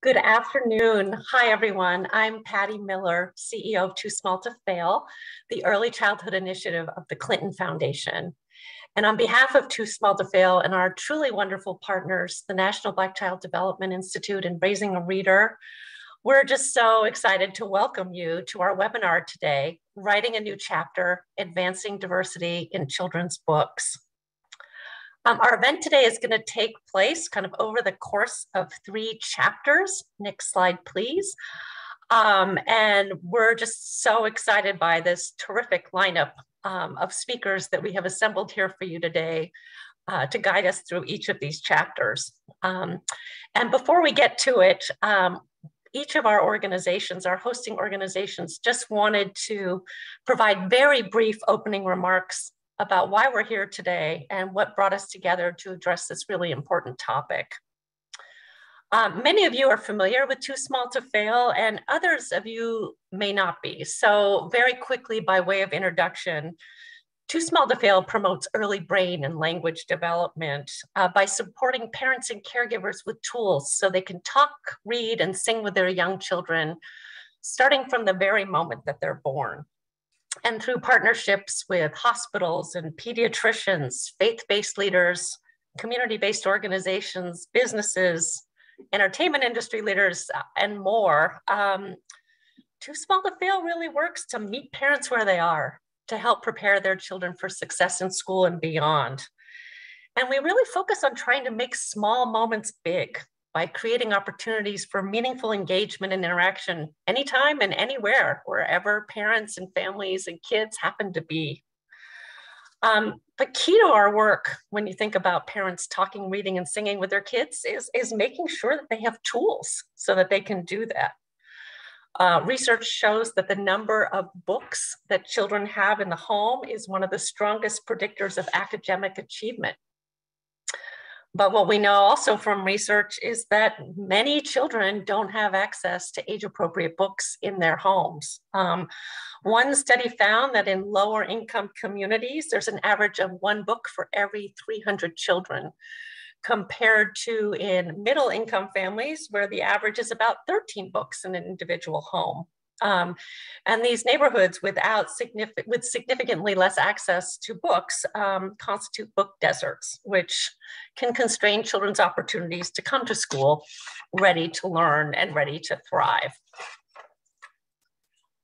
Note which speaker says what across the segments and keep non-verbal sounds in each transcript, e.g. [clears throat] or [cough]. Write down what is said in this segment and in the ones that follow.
Speaker 1: Good afternoon. Hi, everyone. I'm Patty Miller, CEO of Too Small to Fail, the early childhood initiative of the Clinton Foundation. And on behalf of Too Small to Fail and our truly wonderful partners, the National Black Child Development Institute and Raising a Reader, we're just so excited to welcome you to our webinar today, Writing a New Chapter, Advancing Diversity in Children's Books. Um, our event today is going to take place kind of over the course of three chapters. Next slide, please. Um, and we're just so excited by this terrific lineup um, of speakers that we have assembled here for you today uh, to guide us through each of these chapters. Um, and before we get to it, um, each of our organizations, our hosting organizations, just wanted to provide very brief opening remarks about why we're here today and what brought us together to address this really important topic. Um, many of you are familiar with Too Small to Fail and others of you may not be. So very quickly by way of introduction, Too Small to Fail promotes early brain and language development uh, by supporting parents and caregivers with tools so they can talk, read, and sing with their young children, starting from the very moment that they're born and through partnerships with hospitals and pediatricians, faith-based leaders, community-based organizations, businesses, entertainment industry leaders, uh, and more. Um, Too Small to Fail really works to meet parents where they are, to help prepare their children for success in school and beyond. And we really focus on trying to make small moments big by creating opportunities for meaningful engagement and interaction anytime and anywhere, wherever parents and families and kids happen to be. Um, but key to our work, when you think about parents talking, reading, and singing with their kids, is, is making sure that they have tools so that they can do that. Uh, research shows that the number of books that children have in the home is one of the strongest predictors of academic achievement. But what we know also from research is that many children don't have access to age appropriate books in their homes. Um, one study found that in lower income communities, there's an average of one book for every 300 children, compared to in middle income families, where the average is about 13 books in an individual home. Um, and these neighborhoods without significant, with significantly less access to books um, constitute book deserts, which can constrain children's opportunities to come to school ready to learn and ready to thrive.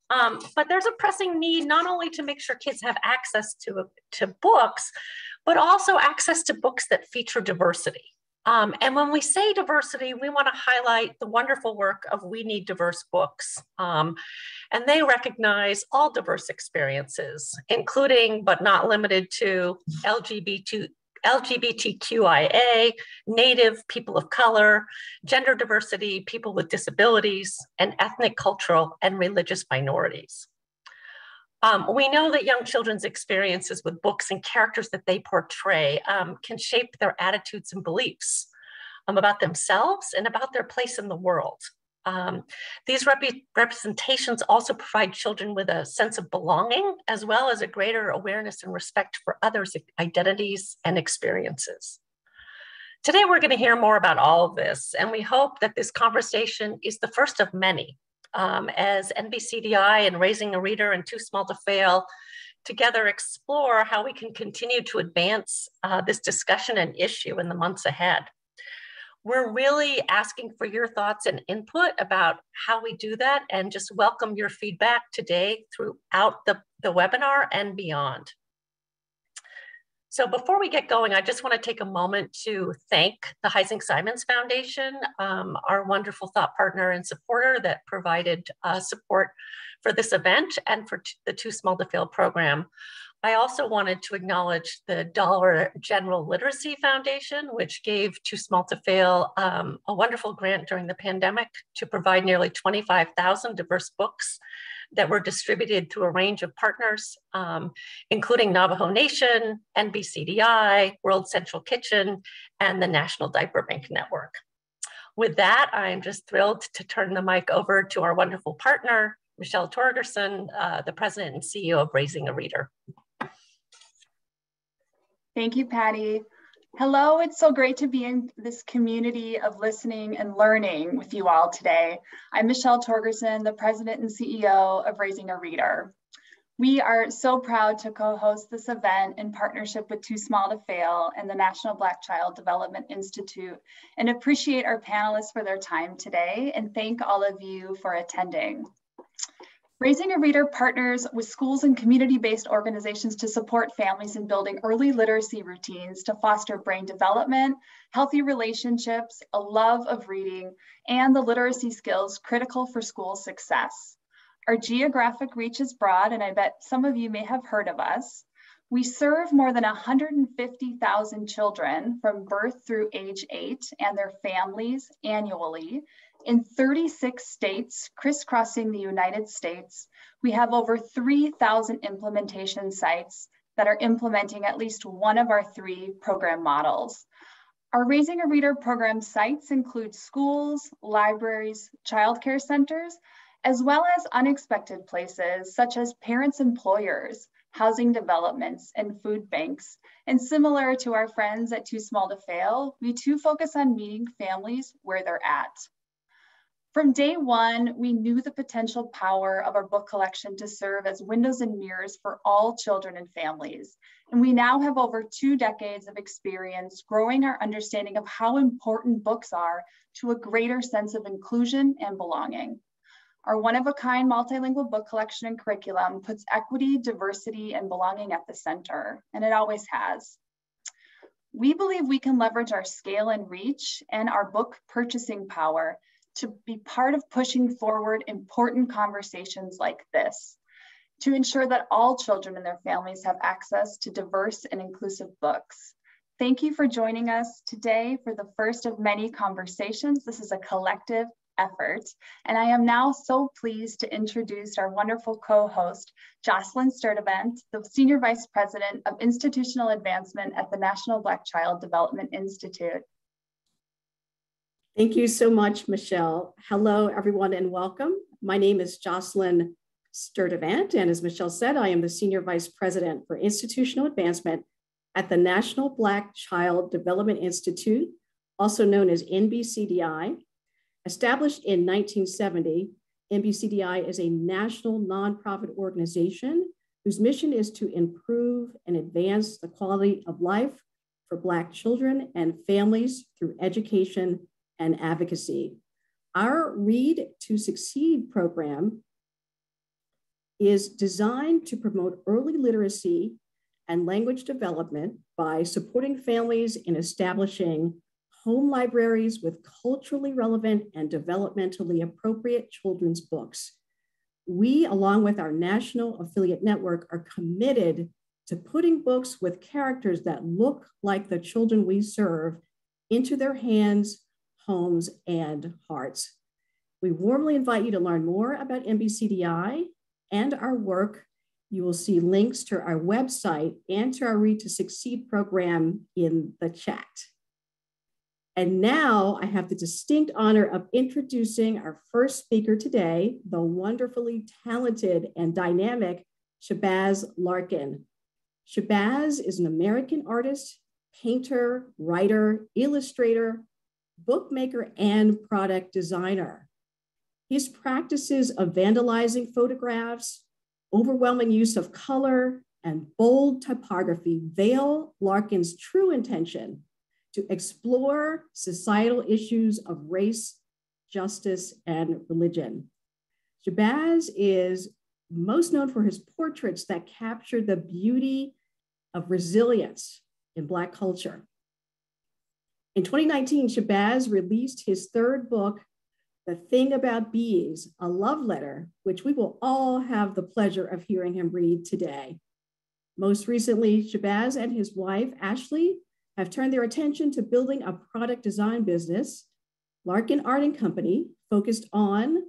Speaker 1: Um, but there's a pressing need not only to make sure kids have access to, to books, but also access to books that feature diversity. Um, and when we say diversity, we want to highlight the wonderful work of We Need Diverse Books. Um, and they recognize all diverse experiences, including but not limited to LGBT, LGBTQIA, Native, people of color, gender diversity, people with disabilities, and ethnic, cultural, and religious minorities. Um, we know that young children's experiences with books and characters that they portray um, can shape their attitudes and beliefs um, about themselves and about their place in the world. Um, these rep representations also provide children with a sense of belonging, as well as a greater awareness and respect for others' identities and experiences. Today, we're going to hear more about all of this, and we hope that this conversation is the first of many um, as NBCDI and Raising a Reader and Too Small to Fail together explore how we can continue to advance uh, this discussion and issue in the months ahead. We're really asking for your thoughts and input about how we do that and just welcome your feedback today throughout the, the webinar and beyond. So before we get going, I just want to take a moment to thank the Heising Simons Foundation, um, our wonderful thought partner and supporter that provided uh, support for this event and for the Too Small to Fail program. I also wanted to acknowledge the Dollar General Literacy Foundation, which gave Too Small to Fail um, a wonderful grant during the pandemic to provide nearly 25,000 diverse books that were distributed through a range of partners, um, including Navajo Nation, NBCDI, World Central Kitchen, and the National Diaper Bank Network. With that, I'm just thrilled to turn the mic over to our wonderful partner, Michelle Torgerson, uh, the president and CEO of Raising a Reader.
Speaker 2: Thank you, Patty. Hello, it's so great to be in this community of listening and learning with you all today. I'm Michelle Torgerson, the president and CEO of Raising a Reader. We are so proud to co-host this event in partnership with Too Small to Fail and the National Black Child Development Institute and appreciate our panelists for their time today and thank all of you for attending. Raising a Reader partners with schools and community-based organizations to support families in building early literacy routines to foster brain development, healthy relationships, a love of reading, and the literacy skills critical for school success. Our geographic reach is broad, and I bet some of you may have heard of us. We serve more than 150,000 children from birth through age eight and their families annually in 36 states crisscrossing the United States, we have over 3,000 implementation sites that are implementing at least one of our three program models. Our Raising a Reader program sites include schools, libraries, childcare centers, as well as unexpected places such as parents' employers, housing developments, and food banks. And similar to our friends at Too Small to Fail, we too focus on meeting families where they're at. From day one, we knew the potential power of our book collection to serve as windows and mirrors for all children and families. And we now have over two decades of experience growing our understanding of how important books are to a greater sense of inclusion and belonging. Our one-of-a-kind multilingual book collection and curriculum puts equity, diversity, and belonging at the center, and it always has. We believe we can leverage our scale and reach and our book purchasing power to be part of pushing forward important conversations like this to ensure that all children and their families have access to diverse and inclusive books. Thank you for joining us today for the first of many conversations. This is a collective effort. And I am now so pleased to introduce our wonderful co-host, Jocelyn Sturdivant, the Senior Vice President of Institutional Advancement at the National Black Child Development Institute.
Speaker 3: Thank you so much, Michelle. Hello, everyone, and welcome. My name is Jocelyn Sturdivant, and as Michelle said, I am the Senior Vice President for Institutional Advancement at the National Black Child Development Institute, also known as NBCDI. Established in 1970, NBCDI is a national nonprofit organization whose mission is to improve and advance the quality of life for Black children and families through education and advocacy. Our Read to Succeed program is designed to promote early literacy and language development by supporting families in establishing home libraries with culturally relevant and developmentally appropriate children's books. We, along with our national affiliate network, are committed to putting books with characters that look like the children we serve into their hands homes, and hearts. We warmly invite you to learn more about NBCDI and our work. You will see links to our website and to our Read to Succeed program in the chat. And now I have the distinct honor of introducing our first speaker today, the wonderfully talented and dynamic Shabazz Larkin. Shabazz is an American artist, painter, writer, illustrator, bookmaker, and product designer. His practices of vandalizing photographs, overwhelming use of color, and bold typography veil Larkin's true intention to explore societal issues of race, justice, and religion. Shabazz is most known for his portraits that capture the beauty of resilience in Black culture. In 2019, Shabazz released his third book, The Thing About Bees, a love letter, which we will all have the pleasure of hearing him read today. Most recently, Shabazz and his wife, Ashley, have turned their attention to building a product design business, Larkin Art and Company, focused on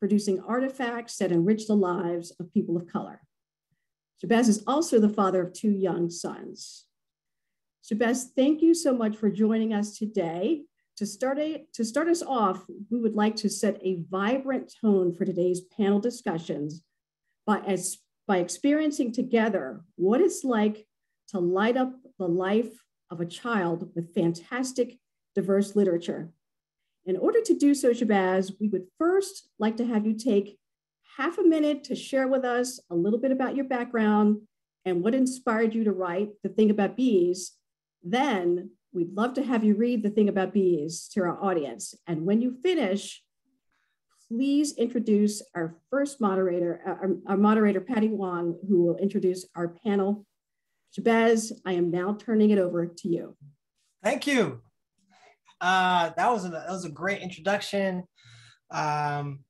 Speaker 3: producing artifacts that enrich the lives of people of color. Shabazz is also the father of two young sons. Shabazz, thank you so much for joining us today. To start, a, to start us off, we would like to set a vibrant tone for today's panel discussions by, as, by experiencing together what it's like to light up the life of a child with fantastic, diverse literature. In order to do so, Shabazz, we would first like to have you take half a minute to share with us a little bit about your background and what inspired you to write The Thing About Bees. Then we'd love to have you read The Thing About Bees to our audience. And when you finish, please introduce our first moderator, our, our moderator, Patty Wong, who will introduce our panel. Shabazz, I am now turning it over to you.
Speaker 4: Thank you. Uh, that was a that was a great introduction, um,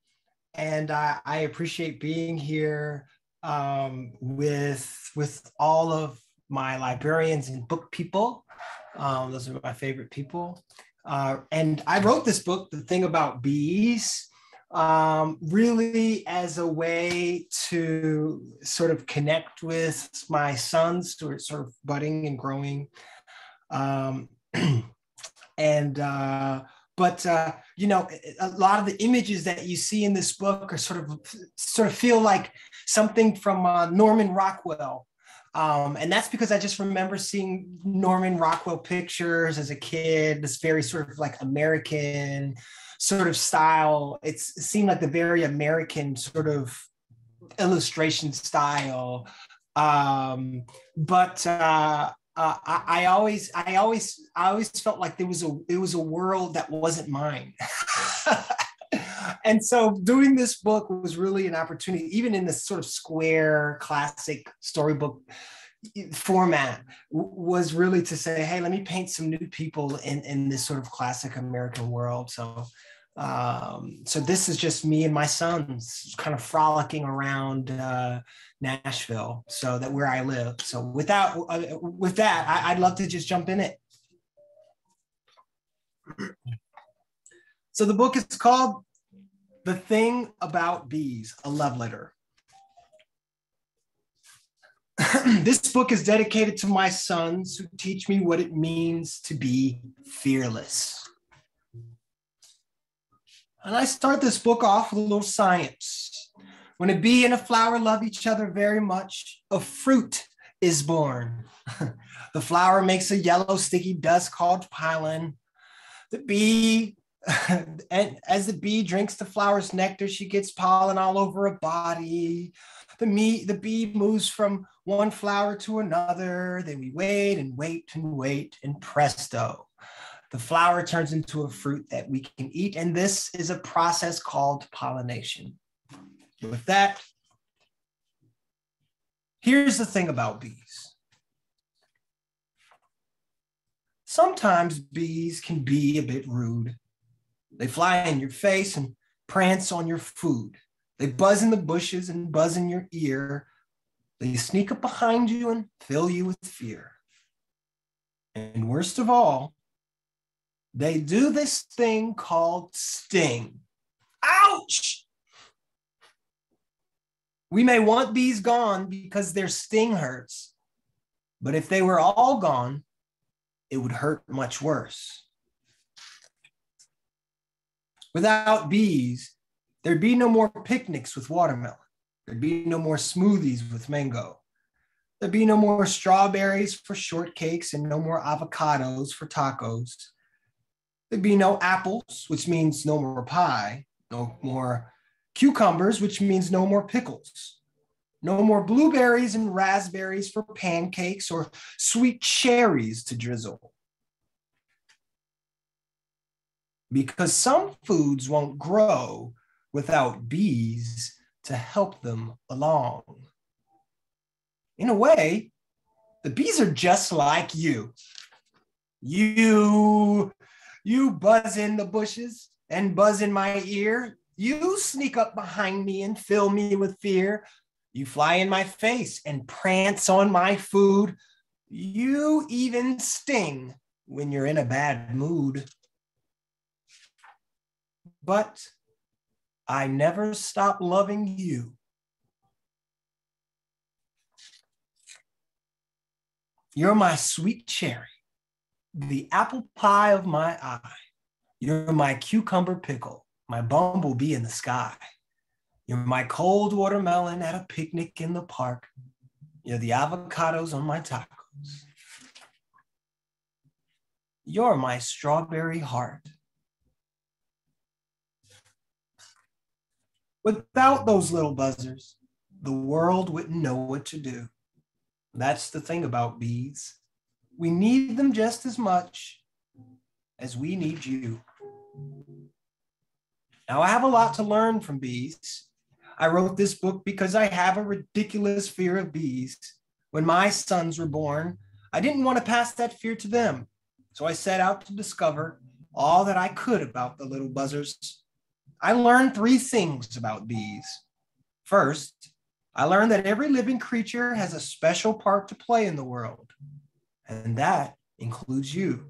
Speaker 4: and I, I appreciate being here um, with with all of my librarians and book people. Um, those are my favorite people. Uh, and I wrote this book, The Thing About Bees, um, really as a way to sort of connect with my sons who are sort of budding and growing. Um, [clears throat] and uh, but uh, you know a lot of the images that you see in this book are sort of sort of feel like something from uh, norman rockwell um, and that's because i just remember seeing norman rockwell pictures as a kid this very sort of like american sort of style it's, it seemed like the very american sort of illustration style um, but uh, uh, I, I, always, I always, I always felt like there was a, it was a world that wasn't mine. [laughs] [laughs] and so doing this book was really an opportunity, even in this sort of square classic storybook format was really to say, hey, let me paint some new people in, in this sort of classic American world. So um, so this is just me and my sons kind of frolicking around uh, Nashville, so that where I live. So without uh, with that, I, I'd love to just jump in it. So the book is called "The Thing About Bees: A Love Letter." [clears throat] this book is dedicated to my sons who teach me what it means to be fearless. And I start this book off with a little science. When a bee and a flower love each other very much, a fruit is born. [laughs] the flower makes a yellow sticky dust called pollen. The bee, [laughs] and as the bee drinks the flower's nectar, she gets pollen all over her body. The, me, the bee moves from one flower to another. Then we wait and wait and wait, and presto, the flower turns into a fruit that we can eat. And this is a process called pollination. With that, here's the thing about bees. Sometimes bees can be a bit rude. They fly in your face and prance on your food. They buzz in the bushes and buzz in your ear. They sneak up behind you and fill you with fear. And worst of all, they do this thing called sting. Ouch! We may want bees gone because their sting hurts, but if they were all gone, it would hurt much worse. Without bees, there'd be no more picnics with watermelon. There'd be no more smoothies with mango. There'd be no more strawberries for shortcakes and no more avocados for tacos. There'd be no apples, which means no more pie, no more cucumbers, which means no more pickles, no more blueberries and raspberries for pancakes or sweet cherries to drizzle. Because some foods won't grow without bees to help them along. In a way, the bees are just like you. You you buzz in the bushes and buzz in my ear. You sneak up behind me and fill me with fear. You fly in my face and prance on my food. You even sting when you're in a bad mood. But I never stop loving you. You're my sweet cherry the apple pie of my eye. You're my cucumber pickle, my bumblebee in the sky. You're my cold watermelon at a picnic in the park. You're the avocados on my tacos. You're my strawberry heart. Without those little buzzers, the world wouldn't know what to do. That's the thing about bees. We need them just as much as we need you. Now, I have a lot to learn from bees. I wrote this book because I have a ridiculous fear of bees. When my sons were born, I didn't want to pass that fear to them. So I set out to discover all that I could about the little buzzers. I learned three things about bees. First, I learned that every living creature has a special part to play in the world, and that includes you.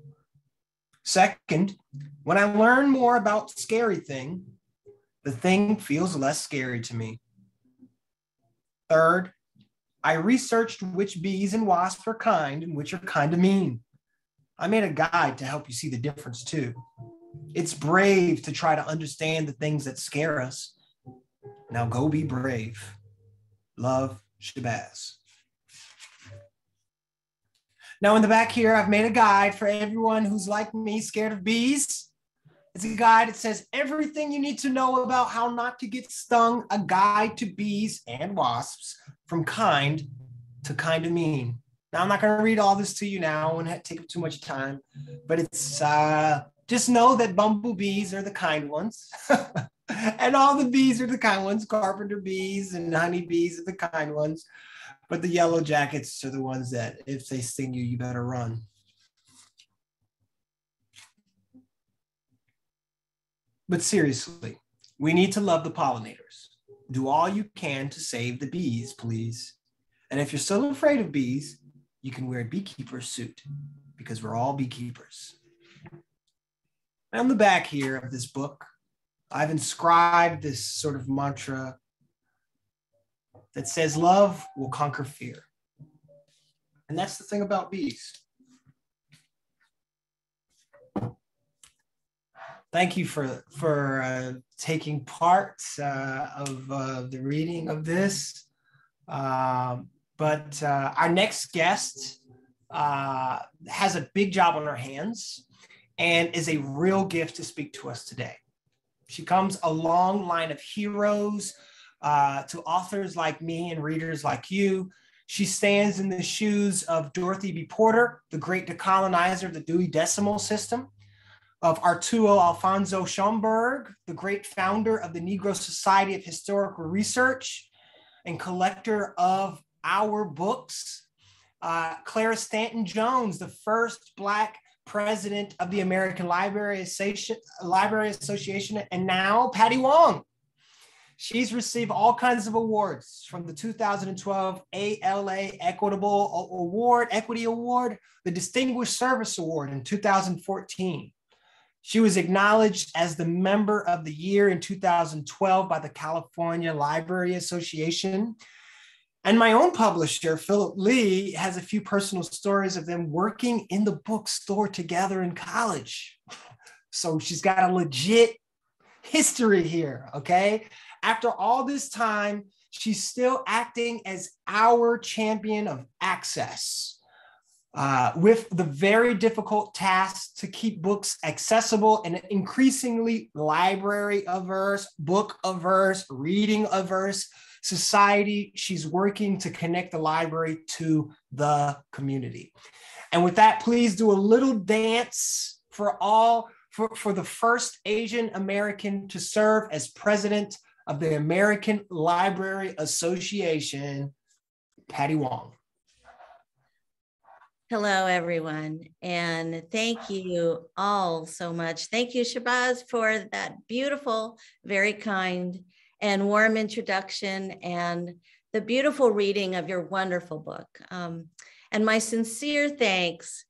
Speaker 4: Second, when I learn more about scary thing, the thing feels less scary to me. Third, I researched which bees and wasps are kind and which are kind of mean. I made a guide to help you see the difference too. It's brave to try to understand the things that scare us. Now go be brave. Love, Shabazz. Now in the back here, I've made a guide for everyone who's like me, scared of bees. It's a guide that says everything you need to know about how not to get stung, a guide to bees and wasps from kind to kind of mean. Now, I'm not going to read all this to you now and take up too much time, but it's uh, just know that bumblebees are the kind ones. [laughs] and all the bees are the kind ones. Carpenter bees and honeybees are the kind ones. But the yellow jackets are the ones that if they sting you, you better run. But seriously, we need to love the pollinators. Do all you can to save the bees, please. And if you're still afraid of bees, you can wear a beekeeper's suit because we're all beekeepers. On the back here of this book, I've inscribed this sort of mantra that says, Love will conquer fear. And that's the thing about bees. thank you for for uh, taking part uh, of uh, the reading of this. Um, but uh, our next guest uh, has a big job on her hands and is a real gift to speak to us today. She comes a long line of heroes uh, to authors like me and readers like you. She stands in the shoes of Dorothy B. Porter, the great decolonizer of the Dewey Decimal System of Arturo Alfonso Schomburg, the great founder of the Negro Society of Historical Research and collector of our books. Uh, Clara Stanton Jones, the first Black president of the American Library Association, Library Association, and now Patty Wong. She's received all kinds of awards from the 2012 ALA Equitable Award, Equity Award, the Distinguished Service Award in 2014. She was acknowledged as the member of the year in 2012 by the California Library Association. And my own publisher, Philip Lee, has a few personal stories of them working in the bookstore together in college. [laughs] So she's got a legit history here, okay? After all this time, she's still acting as our champion of access uh, with the very difficult task to keep books accessible and increasingly library averse, book averse, reading averse society. She's working to connect the library to the community. And with that, please do a little dance for all, for, for the first Asian American to serve as president of the American Library Association, Patty Wong.
Speaker 5: Hello, everyone, and thank you all so much. Thank you, Shabazz, for that beautiful, very kind, and warm introduction and the beautiful reading of your wonderful book. Um, and my sincere thanks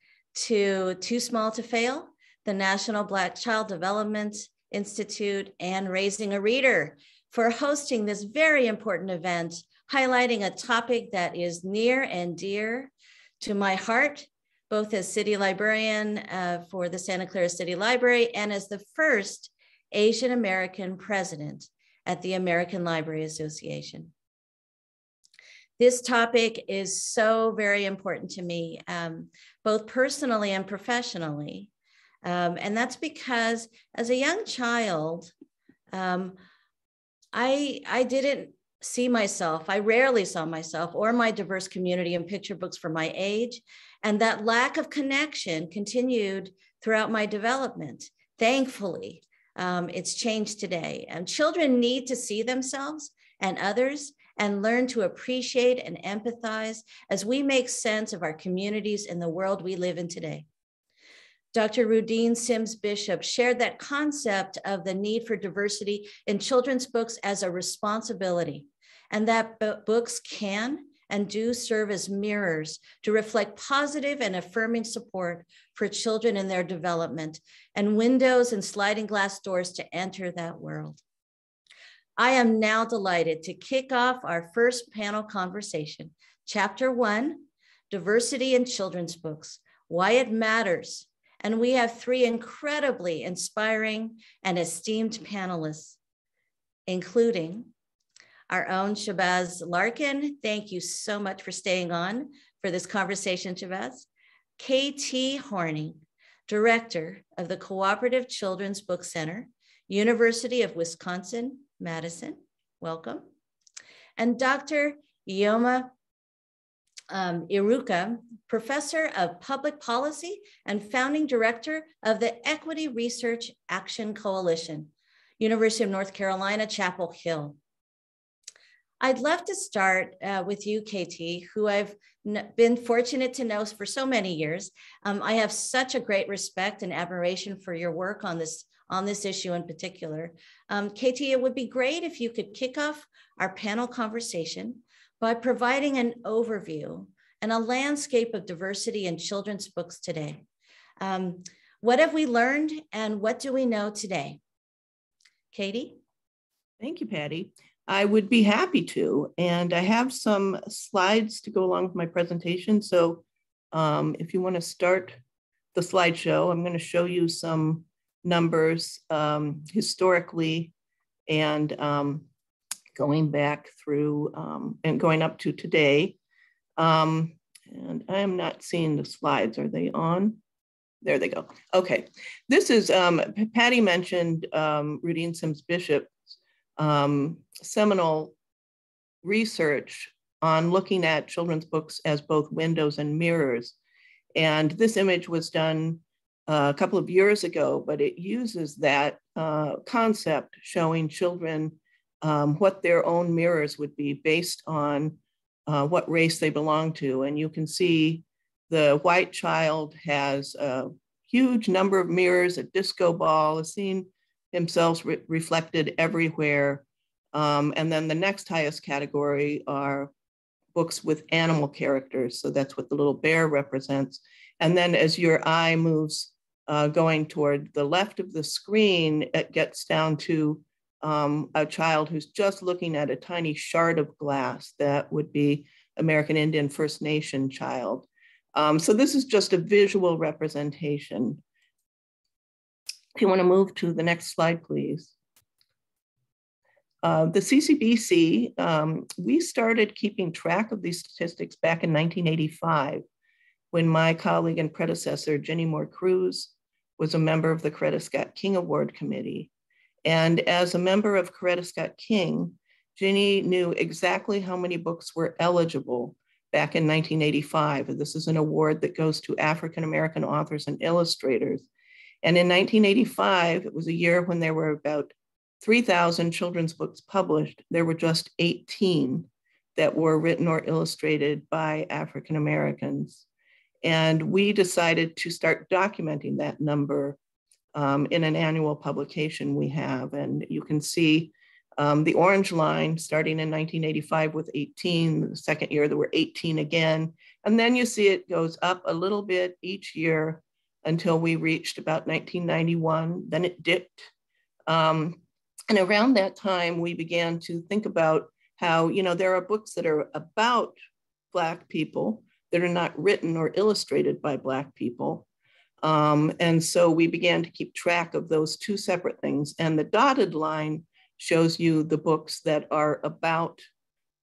Speaker 5: to Too Small to Fail, the National Black Child Development Institute, and Raising a Reader for hosting this very important event, highlighting a topic that is near and dear to my heart, both as city librarian uh, for the Santa Clara City Library and as the first Asian American president at the American Library Association. This topic is so very important to me, um, both personally and professionally. Um, and that's because as a young child, um, I, I didn't see myself, I rarely saw myself or my diverse community in picture books for my age. And that lack of connection continued throughout my development. Thankfully, um, it's changed today. And children need to see themselves and others and learn to appreciate and empathize as we make sense of our communities and the world we live in today. Dr. Rudine Sims Bishop shared that concept of the need for diversity in children's books as a responsibility, and that books can and do serve as mirrors to reflect positive and affirming support for children in their development and windows and sliding glass doors to enter that world. I am now delighted to kick off our first panel conversation, Chapter One Diversity in Children's Books Why It Matters. And we have three incredibly inspiring and esteemed panelists, including our own Shabazz Larkin. Thank you so much for staying on for this conversation, Shabazz. KT Horning, Director of the Cooperative Children's Book Center, University of Wisconsin Madison, welcome. And Dr. Iheoma um, Iruka, Professor of Public Policy and Founding Director of the Equity Research Action Coalition, University of North Carolina, Chapel Hill. I'd love to start uh, with you, KT, who I've been fortunate to know for so many years. Um, I have such a great respect and admiration for your work on this on this issue in particular. Um, it would be great if you could kick off our panel conversation by providing an overview and a landscape of diversity in children's books today. Um, what have we learned and what do we know today? KT?
Speaker 6: Thank you, Patty. I would be happy to. And I have some slides to go along with my presentation. So um, if you want to start the slideshow, I'm going to show you some numbers um, historically and um, going back through um, and going up to today. Um, and I am not seeing the slides. Are they on? There they go. Okay. This is, um, Patty mentioned Rudine Sims Bishop's seminal research on looking at children's books as both windows and mirrors. And this image was done a couple of years ago, but it uses that uh, concept showing children um, what their own mirrors would be based on uh, what race they belong to. And you can see the white child has a huge number of mirrors, a disco ball, a seeing themselves re reflected everywhere. Um, and then the next highest category are books with animal characters. So that's what the little bear represents. And then as your eye moves uh, going toward the left of the screen, it gets down to um, a child who's just looking at a tiny shard of glass that would be American Indian First Nation child. Um, so this is just a visual representation. If you want to move to the next slide, please. Uh, the CCBC, um, we started keeping track of these statistics back in 1985 when my colleague and predecessor, Ginny Moore Kruse, was a member of the Coretta Scott King Award Committee. And as a member of Coretta Scott King, Ginny knew exactly how many books were eligible back in 1985. This is an award that goes to African American authors and illustrators. And in 1985, it was a year when there were about 3,000 children's books published. There were just 18 that were written or illustrated by African Americans. And we decided to start documenting that number um, in an annual publication we have. And you can see um, the orange line starting in 1985 with 18, the second year there were 18 again. And then you see it goes up a little bit each year until we reached about 1991. Then it dipped. Um, and around that time, we began to think about how, you know, there are books that are about Black people, that are not written or illustrated by Black people. Um, and so we began to keep track of those two separate things. And the dotted line shows you the books that are about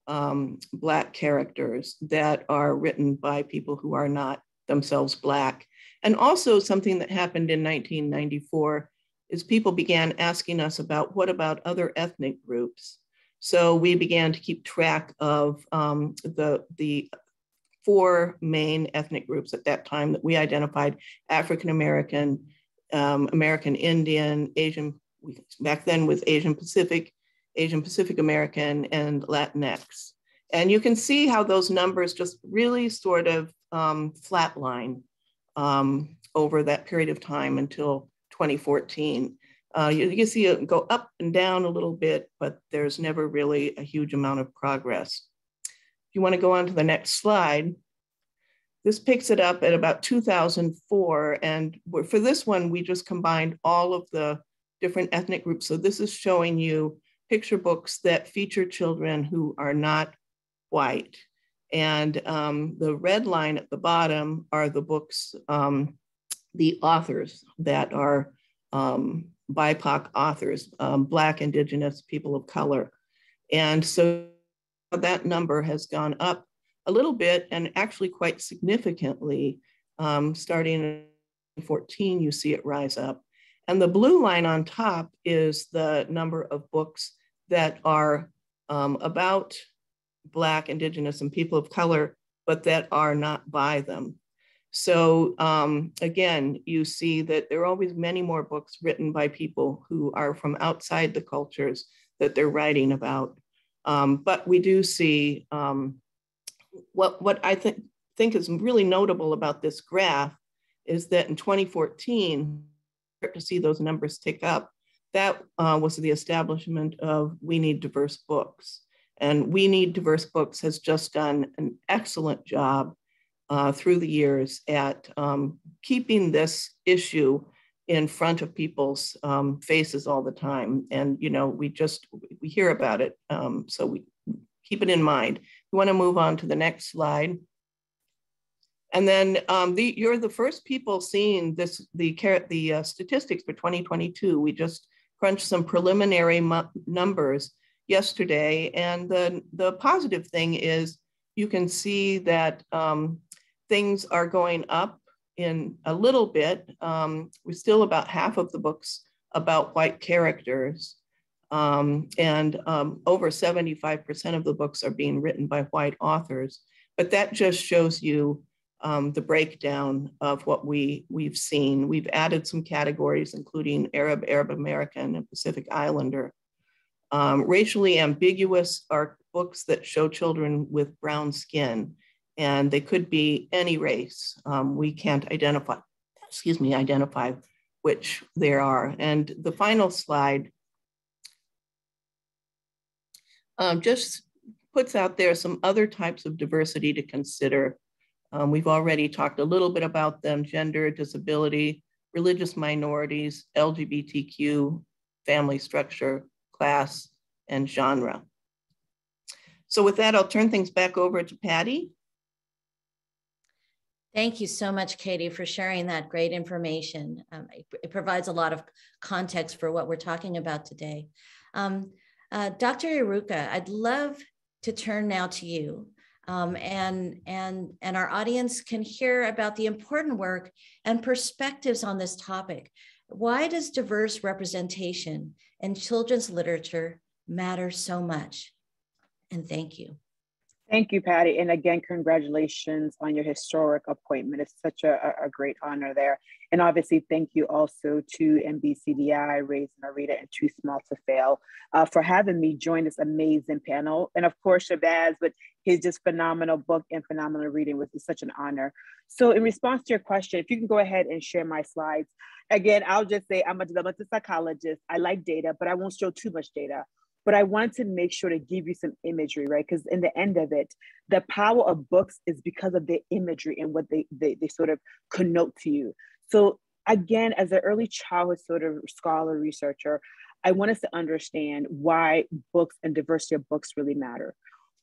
Speaker 6: um, Black characters that are written by people who are not themselves Black. And also something that happened in 1994 is people began asking us about what about other ethnic groups? So we began to keep track of um, the, the four main ethnic groups at that time that we identified African American, um, American Indian, Asian, back then with Asian Pacific, Asian Pacific American, and Latinx. And you can see how those numbers just really sort of um, flatline um, over that period of time until 2014. Uh, you, you see it go up and down a little bit, but there's never really a huge amount of progress. If you want to go on to the next slide, this picks it up at about 2004. And for this one, we just combined all of the different ethnic groups. So this is showing you picture books that feature children who are not white. And um, the red line at the bottom are the books, um, the authors that are um, BIPOC authors, um, Black, Indigenous, people of color. And so that number has gone up a little bit and actually quite significantly. Um, starting in 14, you see it rise up. And the blue line on top is the number of books that are um, about Black, Indigenous, and people of color, but that are not by them. So um, again, you see that there are always many more books written by people who are from outside the cultures that they're writing about. Um, but we do see um, what, what I think, think is really notable about this graph is that in 2014, start to see those numbers tick up. That uh, was the establishment of We Need Diverse Books. And We Need Diverse Books has just done an excellent job uh, through the years at um, keeping this issue in front of people's um, faces all the time. And, you know, we just, we hear about it. Um, so we keep it in mind. We wanna move on to the next slide. And then um, the, you're the first people seeing this, the, the uh, statistics for 2022. We just crunched some preliminary numbers yesterday. And the, the positive thing is you can see that um, things are going up in a little bit. Um, we're still about half of the books about white characters. Um, and um, over 75% of the books are being written by white authors. But that just shows you um, the breakdown of what we, we've seen. We've added some categories, including Arab, Arab American, and Pacific Islander. Um, racially ambiguous are books that show children with brown skin and they could be any race. Um, we can't identify, excuse me, identify which there are. And the final slide um, just puts out there some other types of diversity to consider. Um, we've already talked a little bit about them, gender, disability, religious minorities, LGBTQ, family structure, class, and genre. So with that, I'll turn things back over to Patty
Speaker 5: Thank you so much, KT, for sharing that great information. Um, it, it, provides a lot of context for what we're talking about today. Um, uh, Dr. Iruka, I'd love to turn now to you. Um, and, and, and our audience can hear about the important work and perspectives on this topic. Why does diverse representation in children's literature matter so much? And thank you.
Speaker 7: Thank you, Patty. And again, congratulations on your historic appointment. It's such a, a great honor there. And obviously, thank you also to NBCDI, Raising Our Reader, and Too Small to Fail uh, for having me join this amazing panel. And of course, Shabazz with his just phenomenal book and phenomenal reading was such an honor. So in response to your question, if you can go ahead and share my slides. Again, I'll just say I'm a developmental psychologist. I like data, but I won't show too much data but I wanted to make sure to give you some imagery, right? Because in the end of it, the power of books is because of the imagery and what they, they, they sort of connote to you. So again, as an early childhood sort of scholar researcher, I want us to understand why books and diversity of books really matter.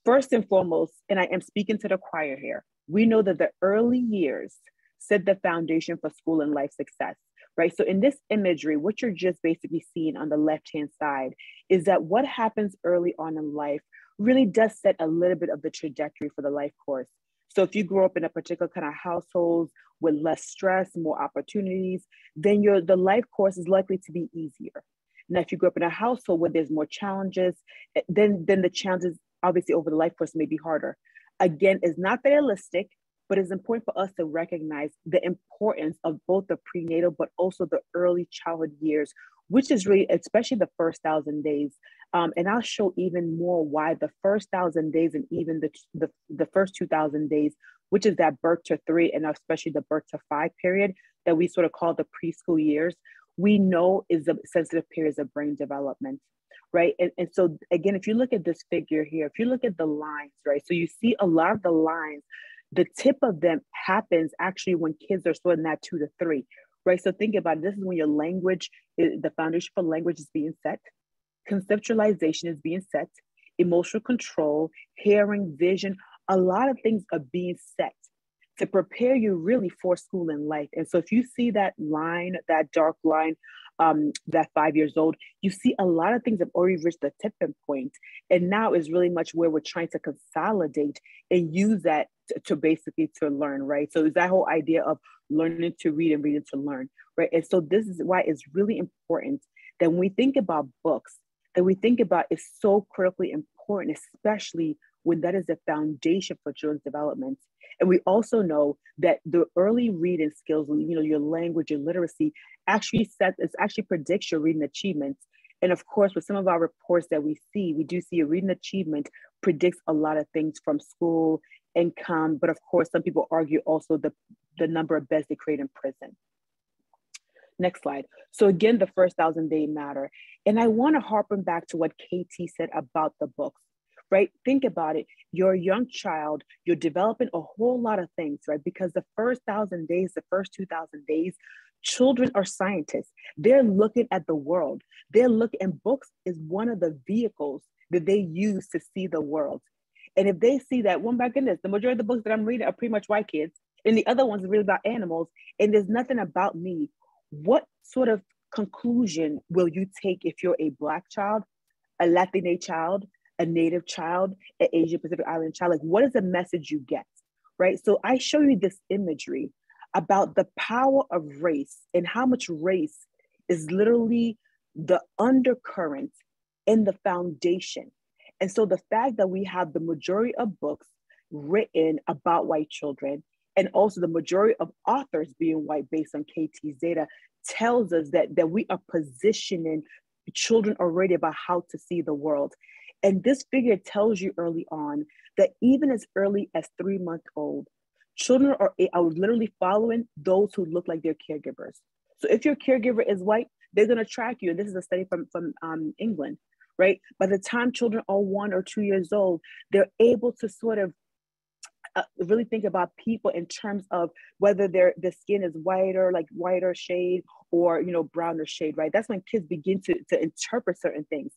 Speaker 7: First and foremost, and I am speaking to the choir here, we know that the early years set the foundation for school and life success right? So in this imagery, what you're just basically seeing on the left-hand side is that what happens early on in life really does set a little bit of the trajectory for the life course. So if you grow up in a particular kind of household with less stress, more opportunities, then your the life course is likely to be easier. Now, if you grow up in a household where there's more challenges, eh, then then the challenges obviously over the life course may be harder. Again, it's not realistic, but it's important for us to recognize the importance of both the prenatal but also the early childhood years, which is really especially the first thousand days. Um, and I'll show even more why the first thousand days and even the, the, the first 2000 days, which is that birth to three and especially the birth to five period that we sort of call the preschool years, we know is the sensitive periods of brain development right? And, and so again, if you look at this figure here, if you look at the lines, right? So you see a lot of the lines, the tip of them happens actually when kids are sort of that two to three, right? So think about it. This is when your language, is, the foundation for language is being set, conceptualization is being set, emotional control, hearing, vision, a lot of things are being set to prepare you really for school and life. And so if you see that line, that dark line, um, that five years old, you see a lot of things have already reached the tipping point, and now is really much where we're trying to consolidate and use that to, basically to learn, right? So it's that whole idea of learning to read and reading to learn, right? And so this is why it's really important that when we think about books, that we think about is so critically important, especially when that is the foundation for children's development. And we also know that the early reading skills, you know, your language, your literacy, actually sets, it actually predicts your reading achievements. And of course, with some of our reports that we see, we do see a reading achievement predicts a lot of things from school, income, but of course, some people argue also the, the number of beds they create in prison. Next slide. So again, the first thousand day matter. And I want to harpen back to what KT said about the books right? Think about it. You're a young child, you're developing a whole lot of things, right? Because the first thousand days, the first 2,000 days, children are scientists. They're looking at the world. They're looking, and books is one of the vehicles that they use to see the world. And if they see that, well, my goodness, the majority of the books that I'm reading are pretty much white kids, and the other ones are really about animals, and there's nothing about me. What sort of conclusion will you take if you're a Black child, a Latina child, a native child, an Asian Pacific Island child? Like, what is the message you get? Right. So I show you this imagery about the power of race and how much race is literally the undercurrent in the foundation. And so the fact that we have the majority of books written about white children and also the majority of authors being white based on KT's data tells us that, that we are positioning children already about how to see the world. And this figure tells you early on that even as early as three months old, children are, are literally following those who look like their caregivers. So if your caregiver is white, they're going to track you. And this is a study from, from um, England, right? By the time children are one or two years old, they're able to sort of uh, really think about people in terms of whether their the skin is whiter, like whiter shade, or you know browner shade, right? That's when kids begin to, to interpret certain things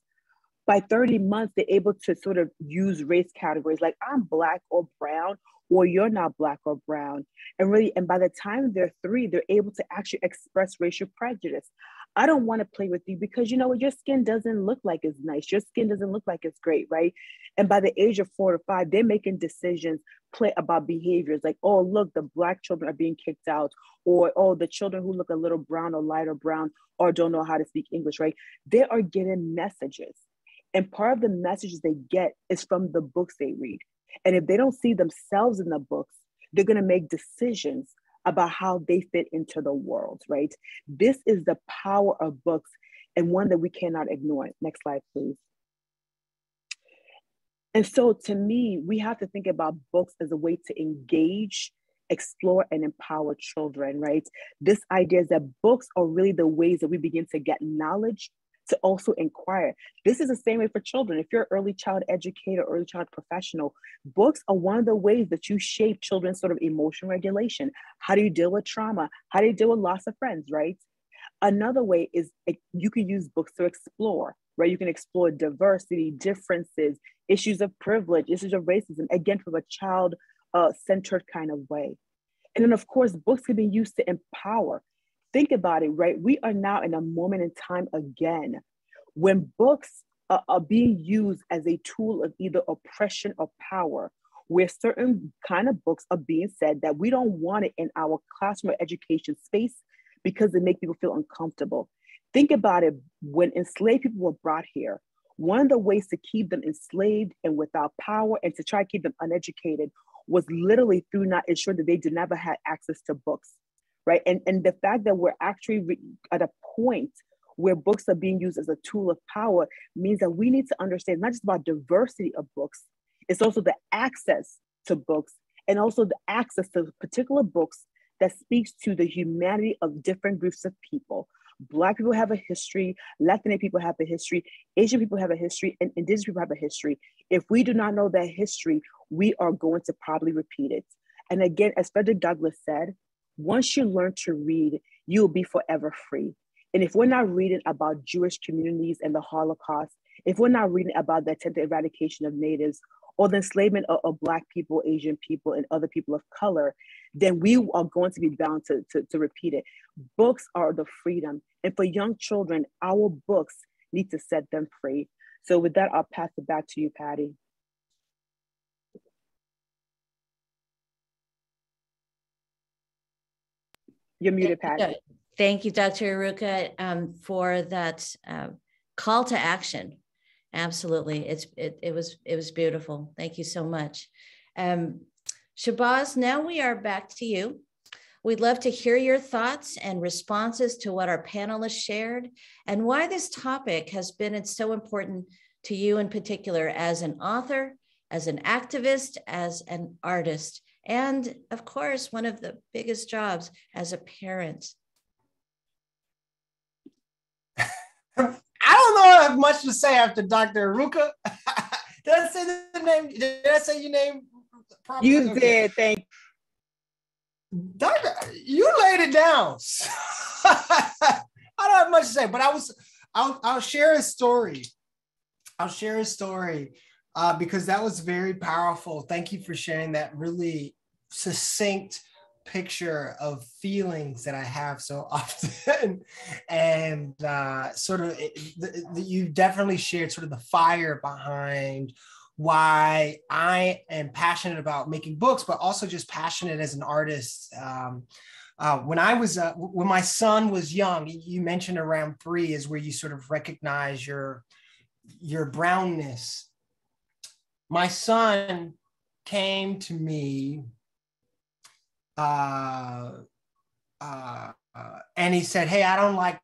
Speaker 7: by 30 months, they're able to sort of use race categories like I'm black or brown, or you're not black or brown. And really, and by the time they're three, they're able to actually express racial prejudice. I don't want to play with you because you know what, your skin doesn't look like it's nice. Your skin doesn't look like it's great, right? And by the age of four to five, they're making decisions play about behaviors like, oh, look, the black children are being kicked out, or oh, the children who look a little brown or lighter brown or don't know how to speak English, right? They are getting messages and part of the messages they get is from the books they read. And if they don't see themselves in the books, they're going to make decisions about how they fit into the world, right? This is the power of books and one that we cannot ignore. Next slide, please. And so to me, we have to think about books as a way to engage, explore, and empower children, right? This idea is that books are really the ways that we begin to get knowledge to also inquire. This is the same way for children. If you're an early child educator, early child professional, books are one of the ways that you shape children's sort of emotion regulation. How do you deal with trauma? How do you deal with loss of friends, right? Another way is you can use books to explore, right? You can explore diversity, differences, issues of privilege, issues of racism, again, from a child uh, centered kind of way. And then, of course, books can be used to empower think about it, right? We are now in a moment in time again when books are, are being used as a tool of either oppression or power, where certain kind of books are being said that we don't want it in our classroom or education space because it make people feel uncomfortable. Think about it, when enslaved people were brought here, one of the ways to keep them enslaved and without power and to try to keep them uneducated was literally through not ensuring that they did never had access to books, right? And, and the fact that we're actually re- at a point where books are being used as a tool of power means that we need to understand not just about diversity of books, it's also the access to books and also the access to particular books that speaks to the humanity of different groups of people. Black people have a history, Latin people have a history, Asian people have a history, and Indigenous people have a history. If we do not know that history, we are going to probably repeat it. And again, as Frederick Douglass said, once you learn to read, you'll be forever free. And if we're not reading about Jewish communities and the Holocaust, if we're not reading about the attempted eradication of natives or the enslavement of, of, Black people, Asian people, and other people of color, then we are going to be bound to, to, to repeat it. Books are the freedom. And for young children, our books need to set them free. So with that, I'll pass it back to you, Patty. You're muted, Patty.
Speaker 5: Thank you, Dr. Iruka, um, for that uh, call to action. Absolutely, it's it, it was it was beautiful. Thank you so much, um, Shabazz. Now we are back to you. We'd love to hear your thoughts and responses to what our panelists shared and why this topic has been so important to you in particular as an author, as an activist, as an artist, and of course, one of the biggest jobs as a parent.
Speaker 4: I don't know I have much to say after Dr. Iruka. [laughs] did I say the name? Did I say your name
Speaker 7: properly? You okay. did. Thank
Speaker 4: Doctor, you laid it down. [laughs] I don't have much to say, but I was I'll, I'll share a story. I'll share a story uh, because that was very powerful. Thank you for sharing that really succinct picture of feelings that I have so [laughs] often. and uh, sort of, you definitely shared sort of the fire behind why I am passionate about making books, but also just passionate as an artist. Um, uh, when I was, uh, when my son was young, you mentioned around three is where you sort of recognize your, your brownness. My son came to me uh, uh, uh, and he said, Hey, I don't like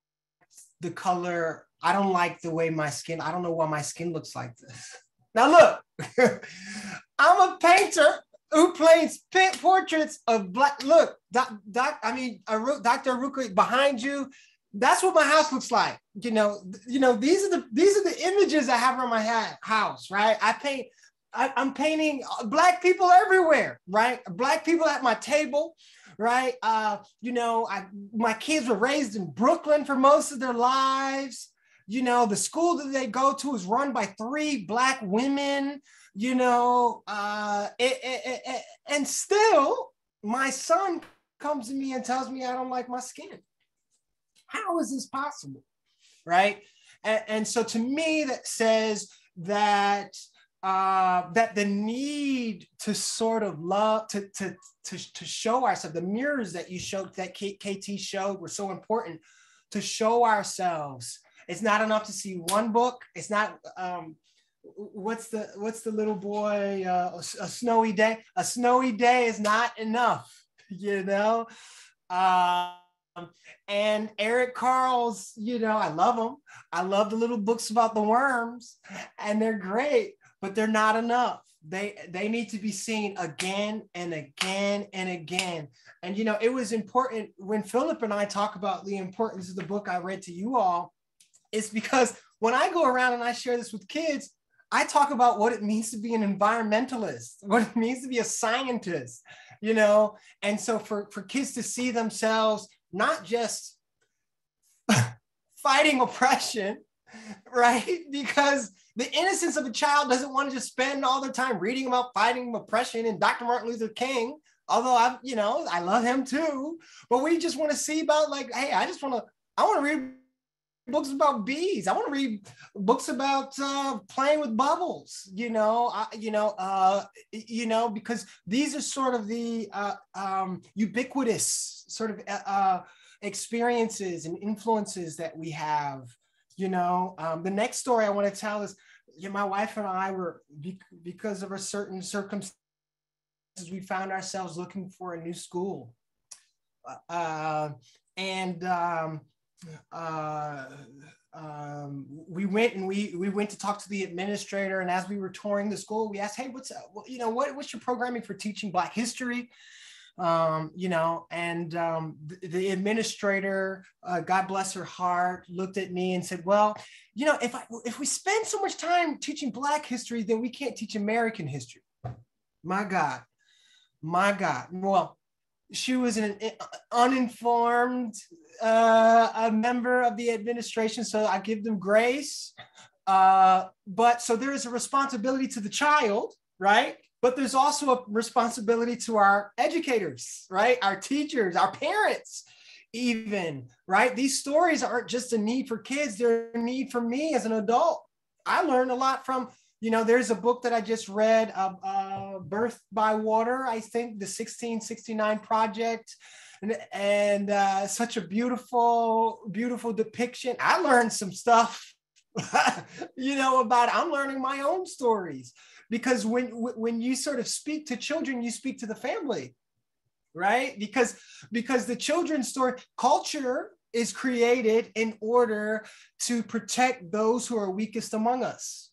Speaker 4: the color. I don't like the way my skin, I don't know why my skin looks like this. [laughs] Now, look, [laughs] I'm a painter who paints portraits of black. Look, doc, doc I mean, Dr. Iruka behind you. That's what my house looks like. You know, you know, these are the these are the images I have on my house, right? I paint I, am painting uh, black people everywhere, right? Black people at my table, right? Uh, you know, I, my kids were raised in Brooklyn for most of their lives. You know, the school that they go to is run by three black women. You know, uh, it, it, it, and still, my son comes to me and tells me I don't like my skin. How is this possible, right? and, and so, to me, that says that uh, that the need to sort of love to, to to to show ourselves the mirrors that you showed that KT showed were so important to show ourselves. It's not enough to see one book. It's not um, what's the what's the little boy uh, a, snowy day. A snowy day is not enough, [laughs] you know. Um, and Eric Carle's, you know, I love them. I love the little books about the worms, and they're great but they're not enough. They they need to be seen again and again and again. And you know, it was important when Philip and I talk about the importance of the book I read to you all. It's because when I go around and I share this with kids, I talk about what it means to be an environmentalist, what it means to be a scientist, you know. And so for for kids to see themselves not just [laughs] fighting oppression, [laughs] right? Because the innocence of a child doesn't want to just spend all their time reading about fighting oppression and Dr. Martin Luther King. Although I, you know, I love him too, but we just want to see about like, hey, I just want to, I want to read books about bees. I want to read books about uh, playing with bubbles. You know, uh, you know, uh, you know, because these are sort of the uh, um, ubiquitous sort of uh, uh, experiences and influences that we have. You know, um, the next story I want to tell is, yeah, my wife and I were because of a certain circumstances, we found ourselves looking for a new school, and um, uh, um, we went and we we went to talk to the administrator. And as we were touring the school, we asked, "Hey, what's uh, you know what what's your programming for teaching Black history?" Um, you know, and um, the, the, administrator, uh, God bless her heart, looked at me and said, "Well, you know, if I if we spend so much time teaching Black history, then we can't teach American history." My God, my God. Well, she was an uninformed uh, a member of the administration, so I give them grace. Uh, but so there is a responsibility to the child, right? But there's also a responsibility to our educators, right? Our teachers, our parents, even, right? These stories aren't just a need for kids, they're a need for me as an adult. I learned a lot from you know, there's a book that I just read, uh, uh, Birth by Water, I think, the 1669 Project. And, and uh, such a beautiful, beautiful depiction. I learned some stuff, [laughs] you know, about I'm learning my own stories because when when you sort of speak to children, you speak to the family, right? Because because the children's story culture is created in order to protect those who are weakest among us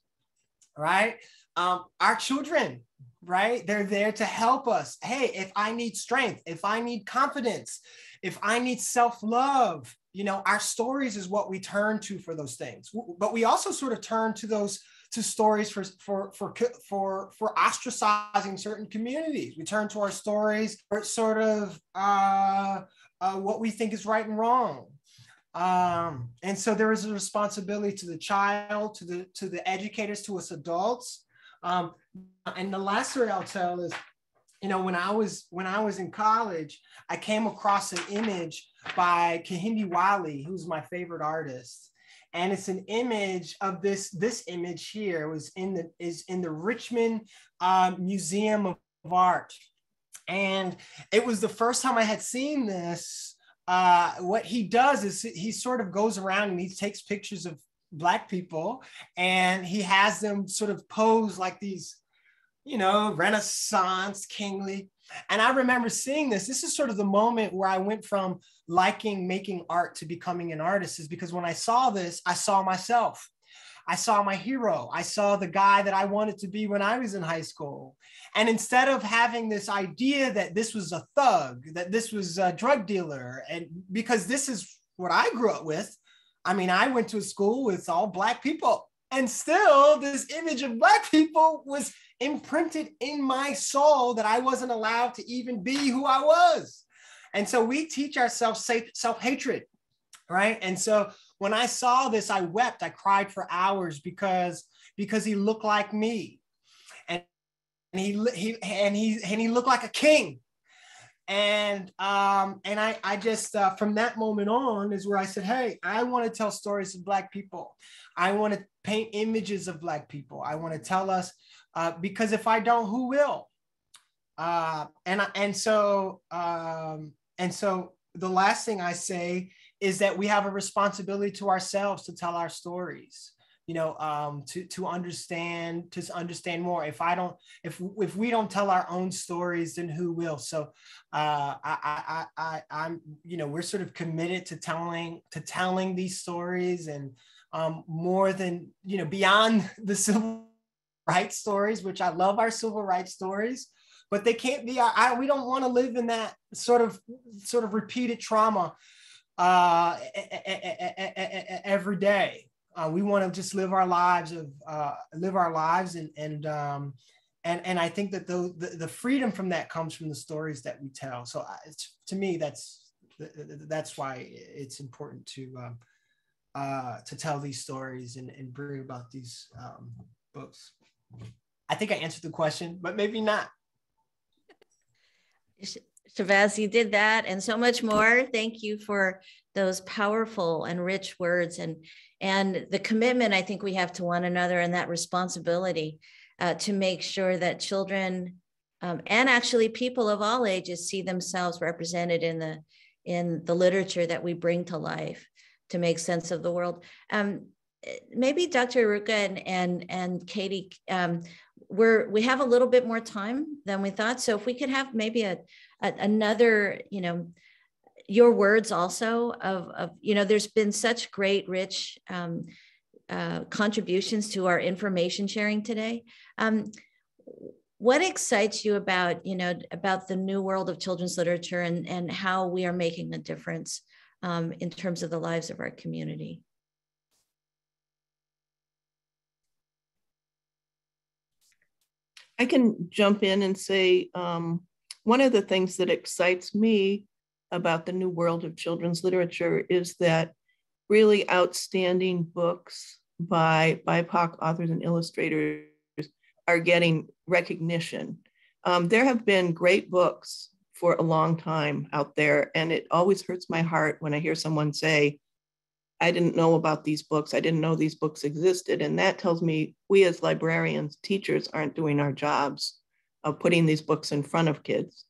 Speaker 4: right? Um, our children, right? They're there to help us. Hey, if I need strength, if I need confidence, if I need self love, you know, our stories is what we turn to for those things. But we also sort of turn to those to stories for for for for for ostracizing certain communities. We turn to our stories for sort of uh, uh, what we think is right and wrong. Um, and so there is a responsibility to the child, to the to the educators, to us adults. Um, and the last story I'll tell is, you know, when I was when I was in college, I came across an image by Kehinde Wiley, who's my favorite artist. And it's an image of this this image here was in the is in the Richmond uh, Museum of Art. And it was the first time I had seen this uh, what he does is he sort of goes around and he takes pictures of black people and he has them sort of pose like these you know renaissance kingly and i remember seeing this this is sort of the moment where i went from liking making art to becoming an artist is because when i saw this i saw myself I saw my hero. I saw the guy that I wanted to be when I was in high school. And instead of having this idea that this was a thug, that this was a drug dealer, and because this is what I grew up with, I mean, I went to a school with all Black people. And still, this image of Black people was imprinted in my soul that I wasn't allowed to even be who I was. And so we teach ourselves self hatred, right? And so when I saw this, I wept. I cried for hours because because he looked like me, and, and he he and he and he looked like a king. And um, and I I just uh, from that moment on is where I said, hey, I want to tell stories of Black people. I want to paint images of Black people. I want to tell us uh, because if I don't, who will? Uh, and and so um, and so the last thing I say is that we have a responsibility to ourselves to tell our stories you know um, to to understand to understand more if i don't if if we don't tell our own stories then who will so uh, I, I i i'm you know we're sort of committed to telling to telling these stories and um, more than you know beyond [laughs] the civil rights stories which i love our civil rights stories but they can't be I, we don't want to live in that sort of sort of repeated trauma uh, every day. Uh, we want to just live our lives of uh, live our lives and and um, and and I think that the, the, the freedom from that comes from the stories that we tell. So I, to me, that's that's why it's important to um, uh, to tell these stories and, and bring about these um, books. I think I answered the question, but maybe not.
Speaker 5: Shabazz, you did that and so much more. Thank you for those powerful and rich words and and the commitment I think we have to one another and that responsibility uh, to make sure that children um, and actually people of all ages see themselves represented in the in the literature that we bring to life to make sense of the world. Um, maybe Dr. Iruka and and, and KT, um, we're we have a little bit more time than we thought. So if we could have maybe a, a another, you know, your words also of, of you know, there's been such great, rich um, uh, contributions to our information sharing today. Um, what excites you about you know about the new world of children's literature and and how we are making a difference um, in terms of the lives of our community
Speaker 6: I can jump in and say um, one of the things that excites me about the new world of children's literature is that really outstanding books by BIPOC authors and illustrators are getting recognition. Um, there have been great books for a long time out there, and it always hurts my heart when I hear someone say, I didn't know about these books. I didn't know these books existed. And that tells me we as librarians, teachers aren't doing our jobs of putting these books in front of kids.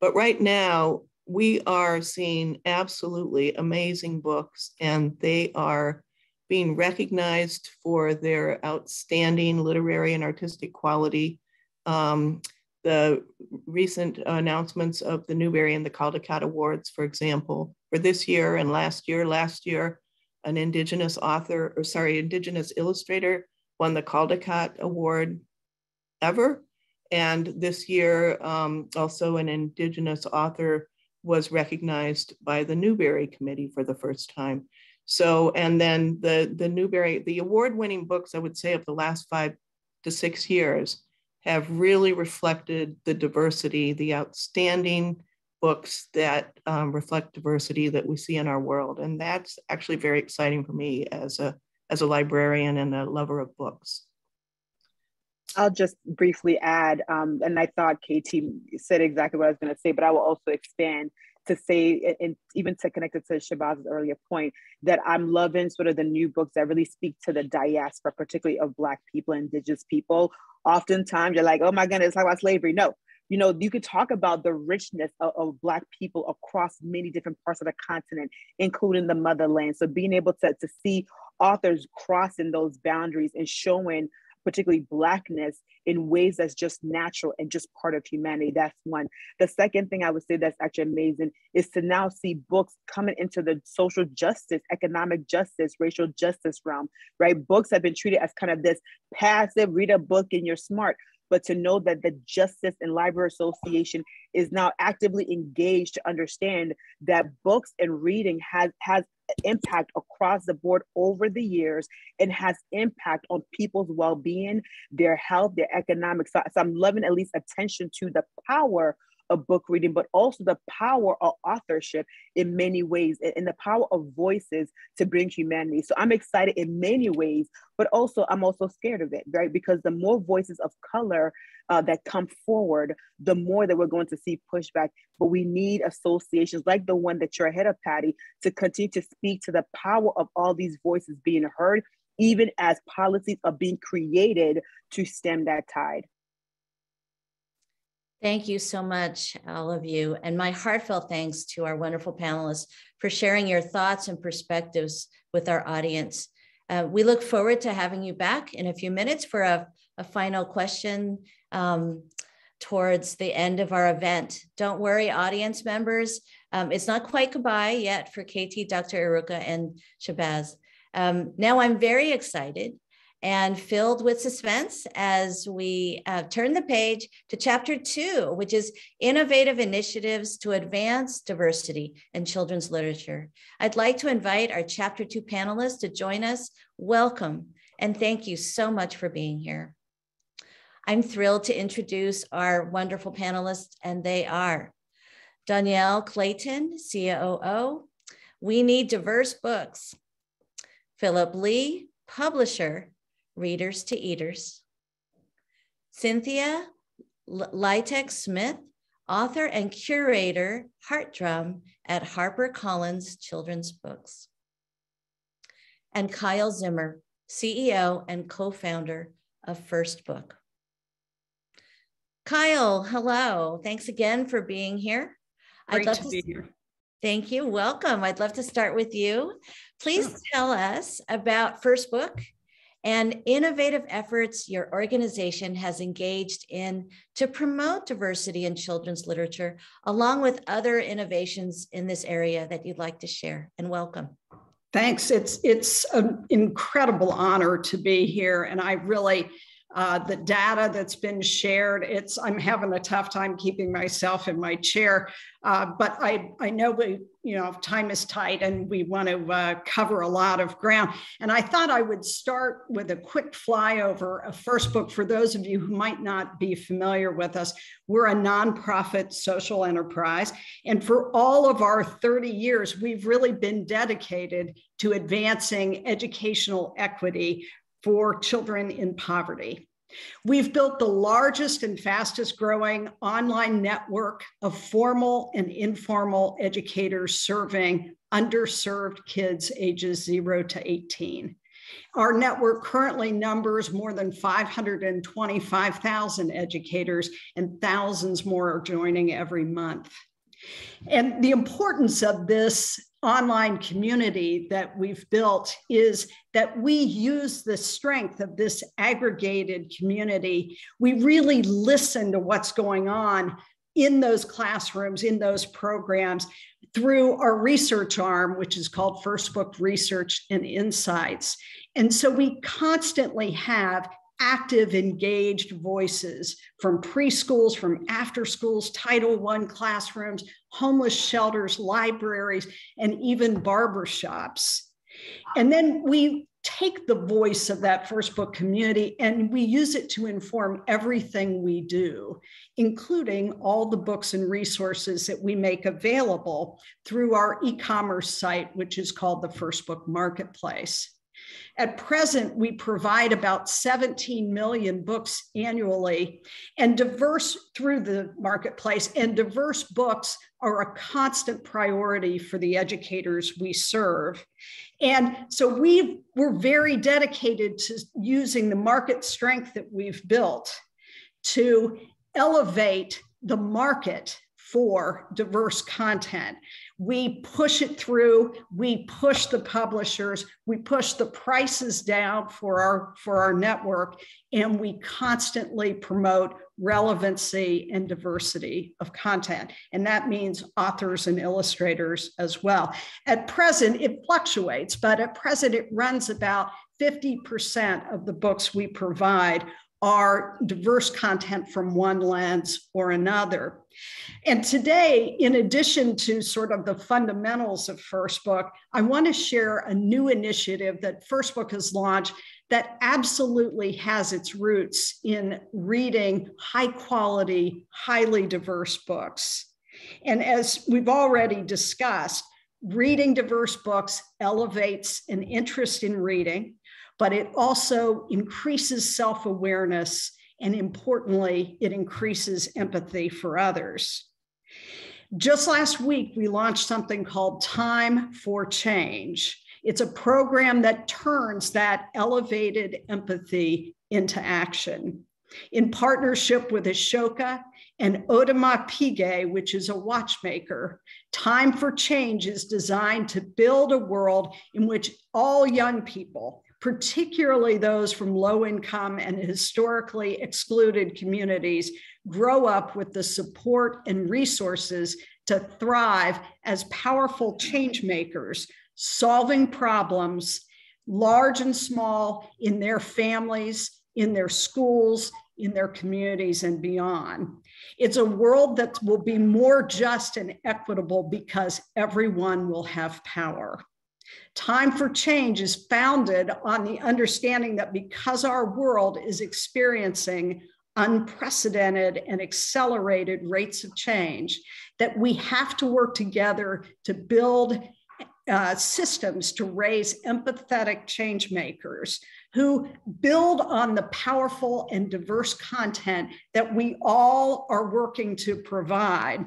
Speaker 6: But right now, we are seeing absolutely amazing books, and they are being recognized for their outstanding literary and artistic quality. Um, the recent announcements of the Newbery and the Caldecott Awards, for example, for this year and last year, last year, an Indigenous author, or sorry, Indigenous illustrator won the Caldecott Award ever. And this year, um, also an Indigenous author was recognized by the Newbery Committee for the first time. So, and then the, the Newbery, the award winning books, I would say, of the last five to six years have really reflected the diversity, the outstanding books that um, reflect diversity that we see in our world. And that's actually very exciting for me as a, as a librarian and a lover of books.
Speaker 7: I'll just briefly add, um, and I thought KT said exactly what I was going to say, but I will also expand to say, and even to connect it to Shabazz's earlier point, that I'm loving sort of the new books that really speak to the diaspora, particularly of Black people, Indigenous people. Oftentimes, you're like, oh my goodness, talk about slavery. No, you know, you could talk about the richness of, of, Black people across many different parts of the continent, including the motherland. So being able to, to see authors crossing those boundaries and showing particularly Blackness in ways that's just natural and just part of humanity. That's one. The second thing I would say that's actually amazing is to now see books coming into the social justice, economic justice, racial justice realm, right? Books have been treated as kind of this passive, read a book and you're smart but to know that the Justice and Library Association is now actively engaged to understand that books and reading has has impact across the board over the years and has impact on people's well-being, their health, their economics. So, so I'm loving at least attention to the power of book reading, but also the power of authorship in many ways and the power of voices to bring humanity. So I'm excited in many ways, but also I'm also scared of it, right? Because the more voices of color uh, that come forward, the more that we're going to see pushback. But we need associations like the one that you're ahead of, Patty, to continue to speak to the power of all these voices being heard, even as policies are being created to stem that tide.
Speaker 5: Thank you so much, all of you. And my heartfelt thanks to our wonderful panelists for sharing your thoughts and perspectives with our audience. Uh, we look forward to having you back in a few minutes for a, a final question um, towards the end of our event. Don't worry, audience members. Um, it's not quite goodbye yet for KT, Dr. Iruka, and Shabazz. Um, now I'm very excited and filled with suspense as we uh, turn the page to chapter two, which is innovative initiatives to advance diversity in children's literature. I'd like to invite our chapter two panelists to join us. Welcome, and thank you so much for being here. I'm thrilled to introduce our wonderful panelists, and they are Dhonielle Clayton, COO. We Need Diverse Books. Philip Lee, publisher Readers to Eaters. Cynthia Leitich Smith, author and curator, Heartdrum at HarperCollins Children's Books. And Kyle Zimmer, CEO and co-founder of First Book. Kyle, hello. Thanks again for being here.
Speaker 8: Great I'd love to, to be here.
Speaker 5: Thank you. Welcome. I'd love to start with you. Please sure. tell us about First Book and innovative efforts your organization has engaged in to promote diversity in children's literature, along with other innovations in this area that you'd like to share. And welcome.
Speaker 8: Thanks. It's it's an incredible honor to be here, and I really uh, the data that's been shared. It's I'm having a tough time keeping myself in my chair, uh, but I I know we you know time is tight and we want to uh, cover a lot of ground. And I thought I would start with a quick flyover of First Book for those of you who might not be familiar with us. We're a nonprofit social enterprise, and for all of our 30 years, we've really been dedicated to advancing educational equity for children in poverty. We've built the largest and fastest growing online network of formal and informal educators serving underserved kids ages 0 to 18. Our network currently numbers more than 525,000 educators, and thousands more are joining every month. And the importance of this online community that we've built is that we use the strength of this aggregated community. We really listen to what's going on in those classrooms, in those programs, through our research arm, which is called First Book Research and Insights. And so we constantly have active, engaged voices from preschools, from after schools, Title I classrooms, homeless shelters, libraries, and even barbershops. And then we take the voice of that first book community and we use it to inform everything we do, including all the books and resources that we make available through our e commerce site, which is called the First Book Marketplace. At present, we provide about 17 million books annually and diverse through the marketplace, and diverse books are a constant priority for the educators we serve. And so we we're very dedicated to using the market strength that we've built to elevate the market for diverse content. We push it through, we push the publishers, we push the prices down for our for our network and we constantly promote relevancy and diversity of content. And that means authors and illustrators as well. At present, it fluctuates, but at present, it runs about 50% of the books we provide are diverse content from one lens or another. And today, in addition to sort of the fundamentals of First Book, I want to share a new initiative that First Book has launched that absolutely has its roots in reading high quality, highly diverse books. And as we've already discussed, reading diverse books elevates an interest in reading, but it also increases self awareness. And importantly, it increases empathy for others. Just last week, we launched something called Time for Change. It's a program that turns that elevated empathy into action. In partnership with Ashoka and Audemars Piguet, which is a watchmaker, Time for Change is designed to build a world in which all young people, particularly those from low income and historically excluded communities, grow up with the support and resources to thrive as powerful change makers solving problems, large and small, in their families, in their schools, in their communities, and beyond. It's a world that will be more just and equitable because everyone will have power. Time for Change is founded on the understanding that because our world is experiencing unprecedented and accelerated rates of change, that we have to work together to build uh, systems to raise empathetic change makers who build on the powerful and diverse content that we all are working to provide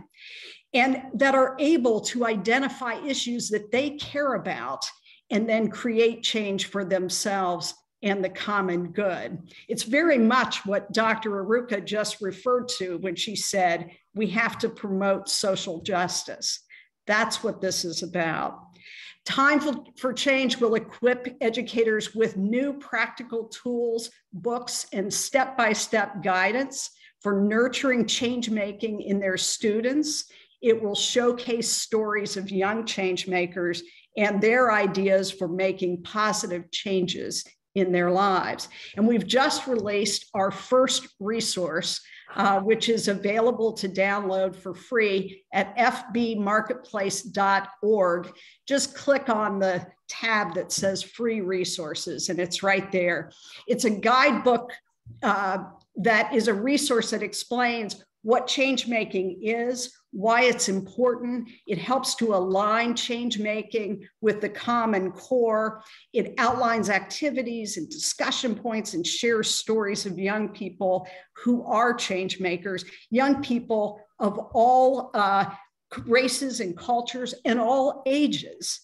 Speaker 8: and that are able to identify issues that they care about and then create change for themselves and the common good. It's very much what Dr. Iruka just referred to when she said we have to promote social justice. That's what this is about. Time for, for, Change will equip educators with new practical tools, books, and step by step guidance for nurturing change making in their students. It will showcase stories of young change makers and their ideas for making positive changes in their lives. And we've just released our first resource, uh, which is available to download for free at fbmarketplace.org. Just click on the tab that says free resources, and it's right there. It's a guidebook uh, that is a resource that explains what change making is, why it's important. It helps to align change making with the common core. It outlines activities and discussion points and shares stories of young people who are change makers, young people of all uh, races and cultures and all ages.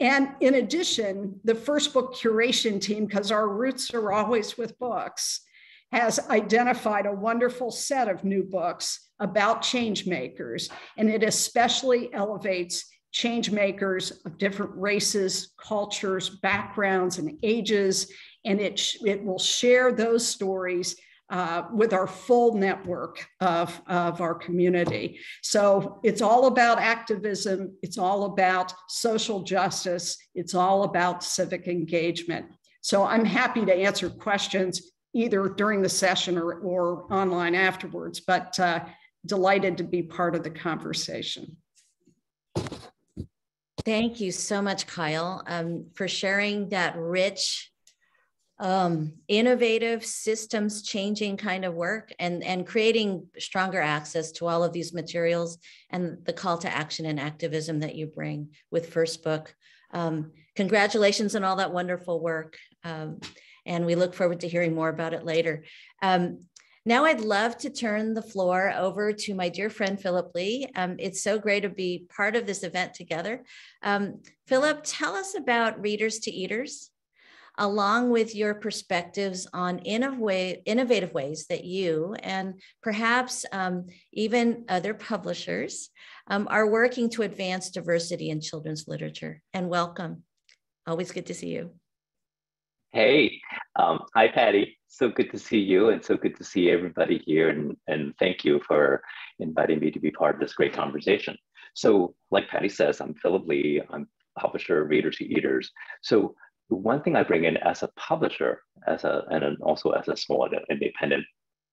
Speaker 8: And in addition, the first book curation team, because our roots are always with books, has identified a wonderful set of new books about change makers, and it especially elevates change makers of different races, cultures, backgrounds, and ages, and it, it will share those stories uh, with our full network of, of our community. So it's all about activism, it's all about social justice, it's all about civic engagement. So I'm happy to answer questions either during the session or, or online afterwards, but uh, delighted to be part of the conversation.
Speaker 5: Thank you so much, Kyle, um, for sharing that rich, um, innovative, systems changing kind of work and, and creating stronger access to all of these materials and the call to action and activism that you bring with First Book. Um, congratulations on all that wonderful work. Um, and we look forward to hearing more about it later. Now I'd love to turn the floor over to my dear friend Philip Lee. Um, it's so great to be part of this event together. Um, Philip, tell us about Readers to Eaters, along with your perspectives on innovative ways that you and perhaps um, even other publishers um, are working to advance diversity in children's literature. And welcome. Always good to see you.
Speaker 9: Hey, um, hi, Patty. So good to see you and so good to see everybody here. And, and thank you for inviting me to be part of this great conversation. So like Patty says, I'm Philip Lee. I'm publisher of Readers to Eaters. So one thing I bring in as a publisher, as a and also as a small independent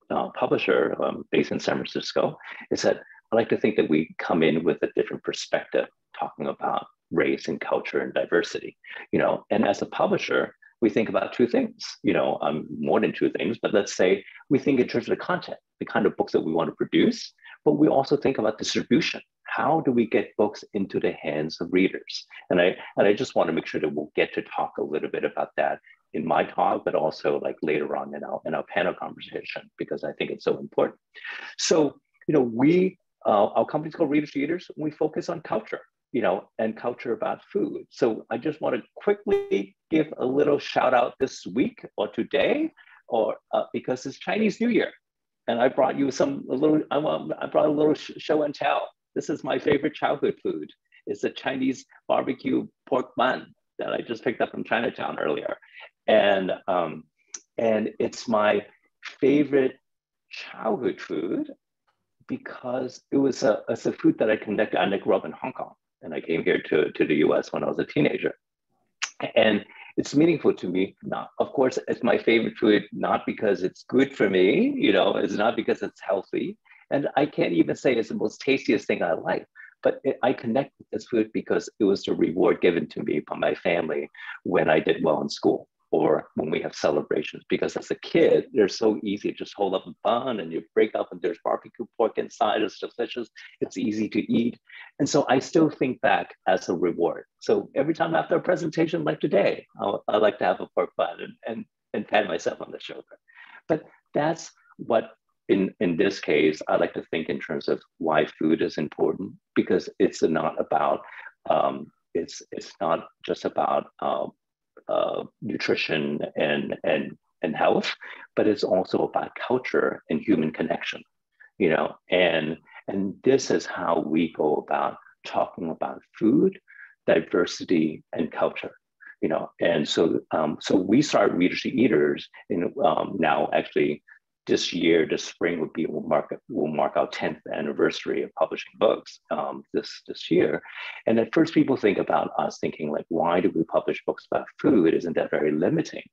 Speaker 9: uh, publisher um, based in San Francisco, is that I like to think that we come in with a different perspective, talking about race and culture and diversity. You know, and as a publisher, we think about two things, you know, um, more than two things, but let's say we think in terms of the content, the kind of books that we want to produce, but we also think about distribution. How do we get books into the hands of readers? And I, and I just want to make sure that we'll get to talk a little bit about that in my talk, but also like later on in our, in our panel conversation, because I think it's so important. So, you know, we, uh, our company's called Readers to Eaters, we focus on culture you know, and culture about food. So I just want to quickly give a little shout out this week or today, or uh, because it's Chinese New Year, and I brought you some a little. I brought a little show and tell. This is my favorite childhood food. It's a Chinese barbecue pork bun that I just picked up from Chinatown earlier, and um, and it's my favorite childhood food because it was a, it's a food that I connected. I grew up in Hong Kong, and I came here to, to the US when I was a teenager. And it's meaningful to me. Not, of course, it's my favorite food, not because it's good for me, you know, it's not because it's healthy. And I can't even say it's the most tastiest thing I like, but it, I connect with this food because it was the reward given to me by my family when I did well in school or when we have celebrations because as a kid they're so easy to just hold up a bun and you break up and there's barbecue pork inside it's delicious it's easy to eat. And so i still think back as a reward. So every time after a presentation like today I'll, i like to have a pork bun and, and, and pat myself on the shoulder. But that's what in, in this case, I like to think in terms of why food is important because it's not about um, it's it's not just about uh, nutrition and and and health, but it's also about culture and human connection. You know, and and this is how we go about talking about food, diversity, and culture. You know, and so um, so we start Readers to Eaters, and um, now actually this year, this spring would be will mark will mark our 10th anniversary of publishing books um, this this year. And at first, people think about us thinking like, why do we publish books about food? Isn't that very limiting?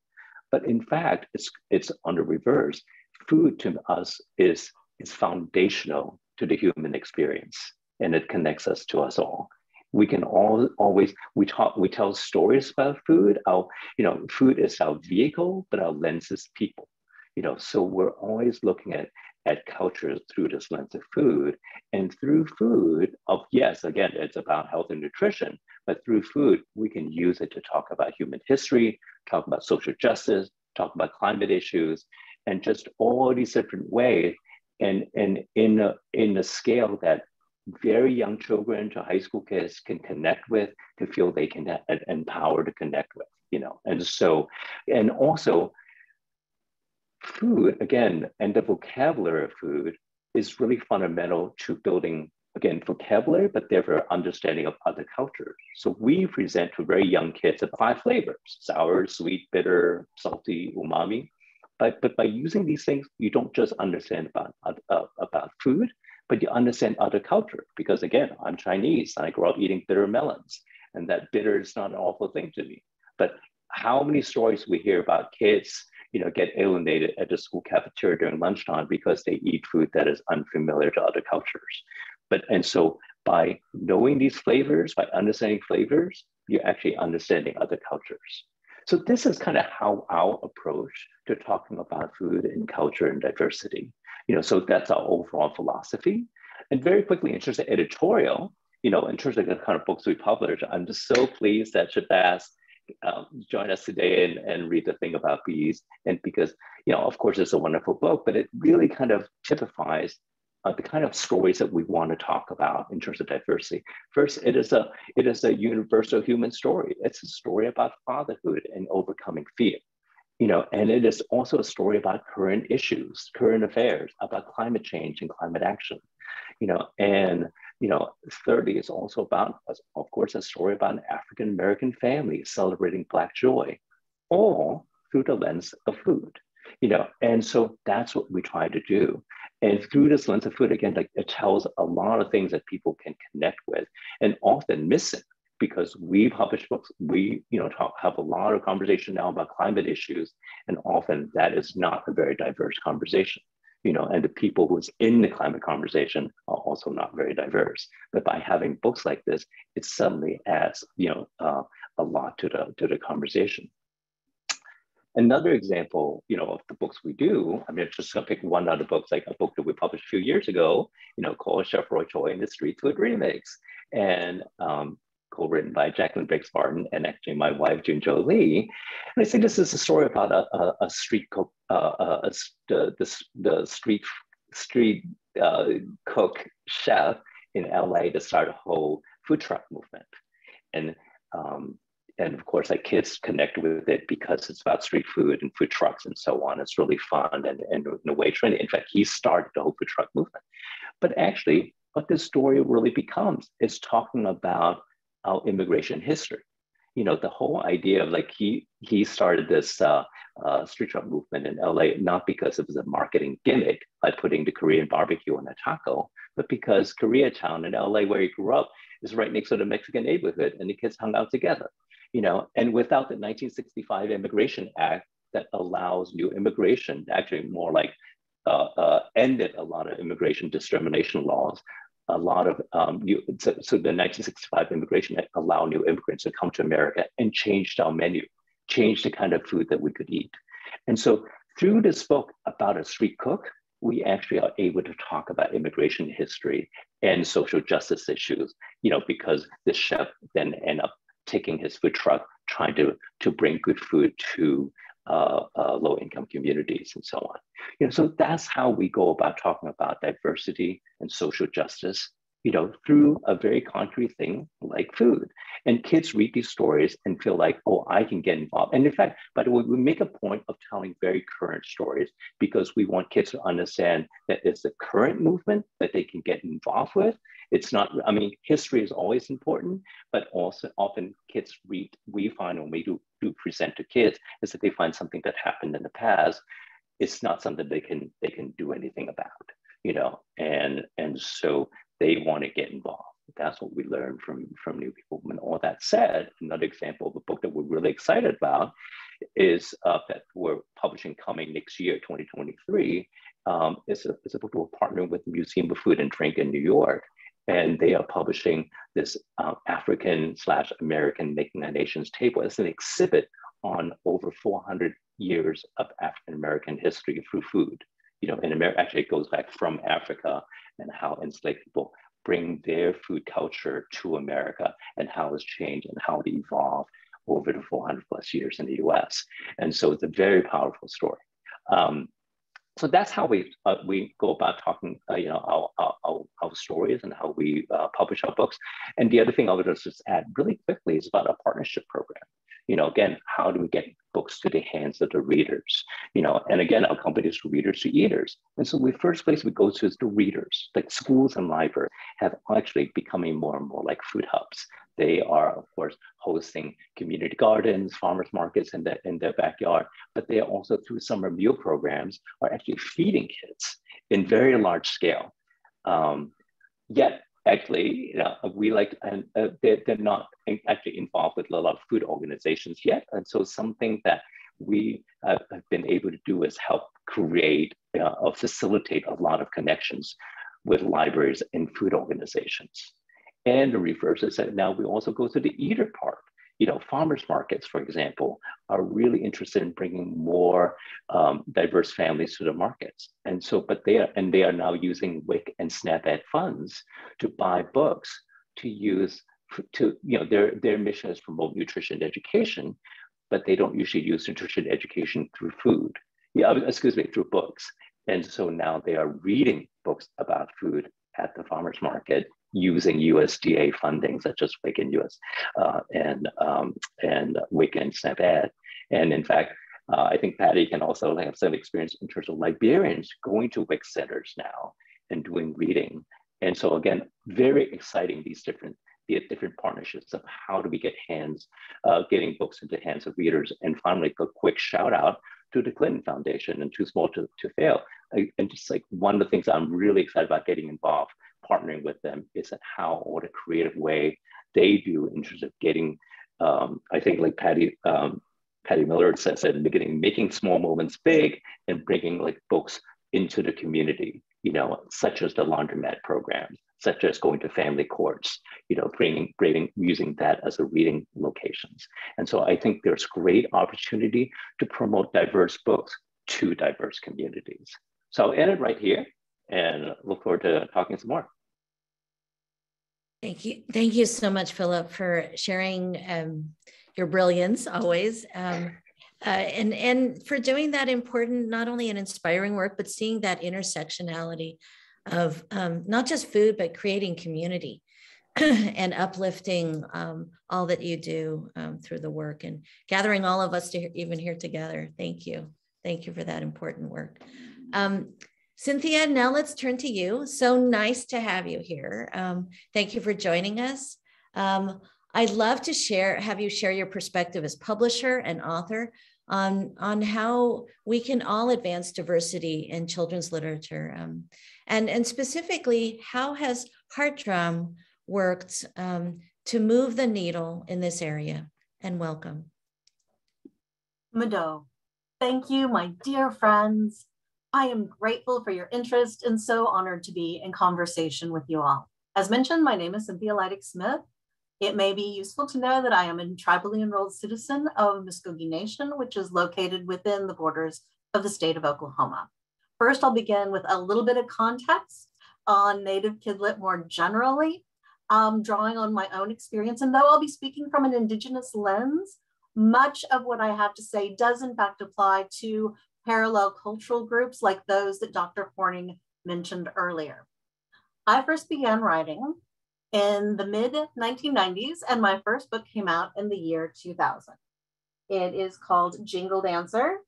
Speaker 9: But in fact, it's it's on the reverse. Food to us is is foundational to the human experience, and it connects us to us all. We can all always we talk we tell stories about food. Our you know food is our vehicle, but our lens is people you know so we're always looking at at culture through this lens of food and through food of yes again it's about health and nutrition but through food we can use it to talk about human history talk about social justice talk about climate issues and just all these different ways. And and in a, in a scale that very young children to high school kids can connect with to feel they can empower to connect with you know. And so and also food, again, and the vocabulary of food is really fundamental to building, again, vocabulary, but therefore understanding of other cultures. So we present to very young kids the five flavors, sour, sweet, bitter, salty, umami. But, but by using these things, you don't just understand about, uh, about food, but you understand other culture. Because again, I'm Chinese and I grew up eating bitter melons and that bitter is not an awful thing to me. But how many stories we hear about kids you know, get alienated at the school cafeteria during lunchtime because they eat food that is unfamiliar to other cultures. But and so by knowing these flavors, by understanding flavors, you're actually understanding other cultures. So this is kind of how our approach to talking about food and culture and diversity. You know, so that's our overall philosophy. And very quickly, in terms of editorial, you know, in terms of the kind of books we publish, I'm just so pleased that Shabazz um, join us today and, and read the thing about bees. And because, you know, of course, it's a wonderful book, but it really kind of typifies uh, the kind of stories that we want to talk about in terms of diversity. First, it is a it is a universal human story. It's a story about fatherhood and overcoming fear. You know, and it is also a story about current issues, current affairs, about climate change and climate action. You know, and you know, 30 is also about, of course, a story about an African American family celebrating Black joy, all through the lens of food. You know, and so that's what we try to do. And through this lens of food, again, like it tells a lot of things that people can connect with and often miss it because we publish books, we you know talk, have a lot of conversation now about climate issues, and often that is not a very diverse conversation you know, and the people who's in the climate conversation are also not very diverse. But by having books like this, it suddenly adds, you know, uh, a lot to the to the conversation. Another example, you know, of the books we do, I mean, just gonna pick one other book, like a book that we published a few years ago, you know, called Chef Roy Choi and the Street Food Remix. And um, co-written by Jacqueline Briggs Martin and actually my wife June Jo Lee. And I say this is a story about a, a, a street cook, uh, uh the, the, the street street uh, cook chef in LA to start a whole food truck movement. And um, and of course, like kids connect with it because it's about street food and food trucks and so on. It's really fun and, and in a way trendy. In fact, he started the whole food truck movement. But actually, what this story really becomes is talking about our immigration history. You know, the whole idea of like he he started this uh, uh, street truck movement in LA not because it was a marketing gimmick by putting the Korean barbecue on a taco, but because Koreatown in LA, where he grew up, is right next to the Mexican neighborhood, and the kids hung out together. You know, and without the 1965 Immigration Act that allows new immigration, actually more like uh, uh, ended a lot of immigration discrimination laws a lot of um, new, so, so, the 1965 Immigration allowed new immigrants to come to America and changed our menu, changed the kind of food that we could eat. And so through this book about a street cook, we actually are able to talk about immigration history and social justice issues, you know, because the chef then end up taking his food truck, trying to, to bring good food to uh, uh, low income communities and so on. You know, so that's how we go about talking about diversity and social justice you know, through a very concrete thing like food. And kids read these stories and feel like, oh, I can get involved. And in fact, way, we make a point of telling very current stories because we want kids to understand that it's the current movement that they can get involved with. It's not, I mean, history is always important, but also often kids read, we find when we do, do present to kids is that they find something that happened in the past. It's not something they can they can do anything about you know and and so they want to get involved. Learned from, from New People. And all that said, another example of a book that we're really excited about is uh, that we're publishing coming next year, 2023. Um, it's, a, it's a book we're partnering with the Museum of Food and Drink in New York. And they are publishing this uh, African slash American Making a Nation's Table. It's an exhibit on over 400 years of African American history through food. You know, in America, actually, it goes back from Africa and how enslaved people bring their food culture to America and how it's changed and how it evolved over the 400 plus years in the US. And so it's a very powerful story. Um, so that's how we uh, we go about talking, uh, you know, our, our, our, stories and how we uh, publish our books. And the other thing I would just add really quickly is about a partnership program you know, again, how do we get books to the hands of the readers? You know, and again, our company is readers to eaters. And so the first place we go to is the readers. Like schools and libraries have actually becoming more and more like food hubs. They are, of course, hosting community gardens, farmers markets in, the, in their backyard, but they are also through summer meal programs are actually feeding kids in very large scale. Um, yet actually, we like, and uh, they're, they're not actually involved with a lot of food organizations yet. And so something that we uh, have been able to do is help create uh, or facilitate a lot of connections with libraries and food organizations. And the reverse is that now we also go to the eater part you know, farmers markets, for example, are really interested in bringing more um, diverse families to the markets. And so, but they are, and they are now using WIC and SNAP-Ed funds to buy books to use to, you know, their, their mission is promote nutrition education, but they don't usually use nutrition education through food. Yeah, excuse me, through books. And so now they are reading books about food at the farmers market using USDA funding, such as and US uh, and um, and WIC and SNAP-Ed. And in fact, uh, I think Patty can also have some experience in terms of Liberians going to WIC centers now and doing reading. And so again, very exciting these different the different partnerships of how do we get hands, uh, getting books into hands of readers. And finally, a quick shout out to the Clinton Foundation and Too Small to, to Fail. I, and just like one of the things I'm really excited about getting involved partnering with them is how what a creative way they do in terms of getting um, i think like patty um, patti miller says at the beginning making small moments big and bringing like books into the community you know such as the laundromat programs such as going to family courts you know bringing bringing using that as a reading locations. And so i think there's great opportunity to promote diverse books to diverse communities. So i'll end it right here and look forward to talking some more.
Speaker 5: Thank you. Thank you so much, Philip, for sharing um, your brilliance always. Um, uh, and, and for doing that important, not only an inspiring work, but seeing that intersectionality of um, not just food, but creating community [clears throat] and uplifting um, all that you do um, through the work and gathering all of us to even here together. Thank you. Thank you for that important work. Cynthia, now let's turn to you. So nice to have you here. Um, thank you for joining us. Um, I'd love to share, have you share your perspective as publisher and author on, on how we can all advance diversity in children's literature. Um, and, and specifically, how has Heartdrum worked um, to move the needle in this area? And welcome.
Speaker 10: Mvto, thank you, my dear friends. I am grateful for your interest and so honored to be in conversation with you all. As mentioned, my name is Cynthia Leitich Smith, It may be useful to know that I am a tribally enrolled citizen of Muscogee Nation, which is located within the borders of the state of Oklahoma. First, I'll begin with a little bit of context on Native Kidlit more generally, um, drawing on my own experience. And though I'll be speaking from an Indigenous lens, much of what I have to say does in fact apply to parallel cultural groups like those that Dr. Horning mentioned earlier. I first began writing in the mid 1990s, and my first book came out in the year 2000. It is called Jingle Dancer,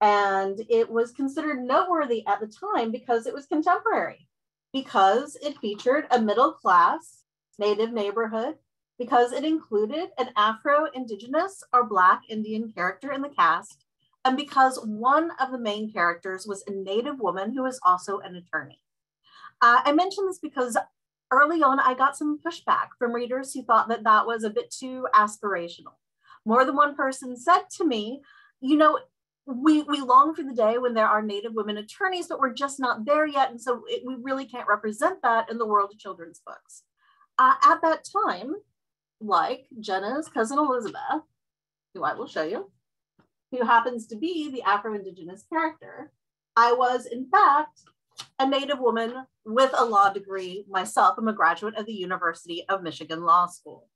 Speaker 10: and it was considered noteworthy at the time because it was contemporary, because it featured a middle class native neighborhood, because it included an Afro Indigenous or Black Indian character in the cast, and because one of the main characters was a Native woman who was also an attorney. Uh, I mention this because early on, I got some pushback from readers who thought that that was a bit too aspirational. More than one person said to me, you know, we, we long for the day when there are Native women attorneys, but we're just not there yet. And so it, we really can't represent that in the world of children's books. Uh, at that time, like Jenna's cousin Elizabeth, who I will show you, who happens to be the Afro Indigenous character, I was, in fact, a Native woman with a law degree myself. I'm a graduate of the University of Michigan Law School.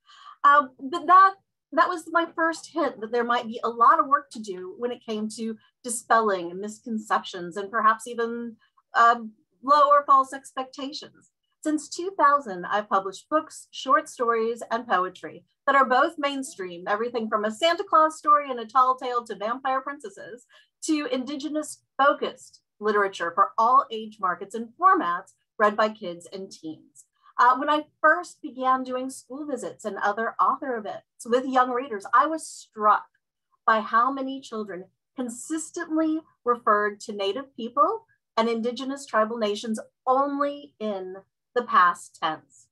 Speaker 10: Um, but that, that was my first hint that there might be a lot of work to do when it came to dispelling misconceptions and perhaps even uh, low or false expectations. Since 2000, I've published books, short stories, and poetry that are both mainstream, everything from a Santa Claus story and a tall tale to vampire princesses, to indigenous focused literature for all age markets and formats read by kids and teens. Uh, when I first began doing school visits and other author events with young readers, I was struck by how many children consistently referred to Native people and Indigenous tribal nations only in the past tense.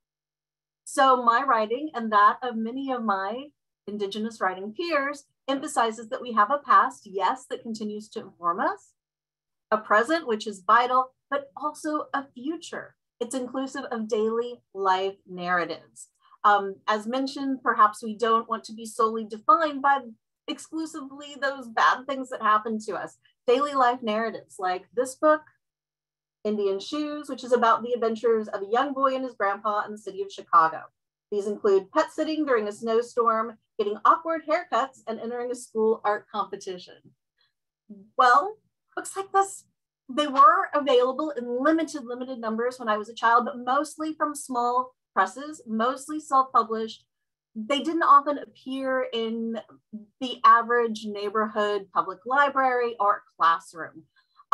Speaker 10: So my writing and that of many of my Indigenous writing peers emphasizes that we have a past, yes, that continues to inform us, a present, which is vital, but also a future. It's inclusive of daily life narratives. Um, as mentioned, perhaps we don't want to be solely defined by exclusively those bad things that happen to us. Daily life narratives like this book, Indian Shoes, which is about the adventures of a young boy and his grandpa in the city of Chicago. These include pet sitting during a snowstorm, getting awkward haircuts, and entering a school art competition. Well, books like this, they were available in limited, limited numbers when I was a child, but mostly from small presses, mostly self-published. They didn't often appear in the average neighborhood public library or classroom.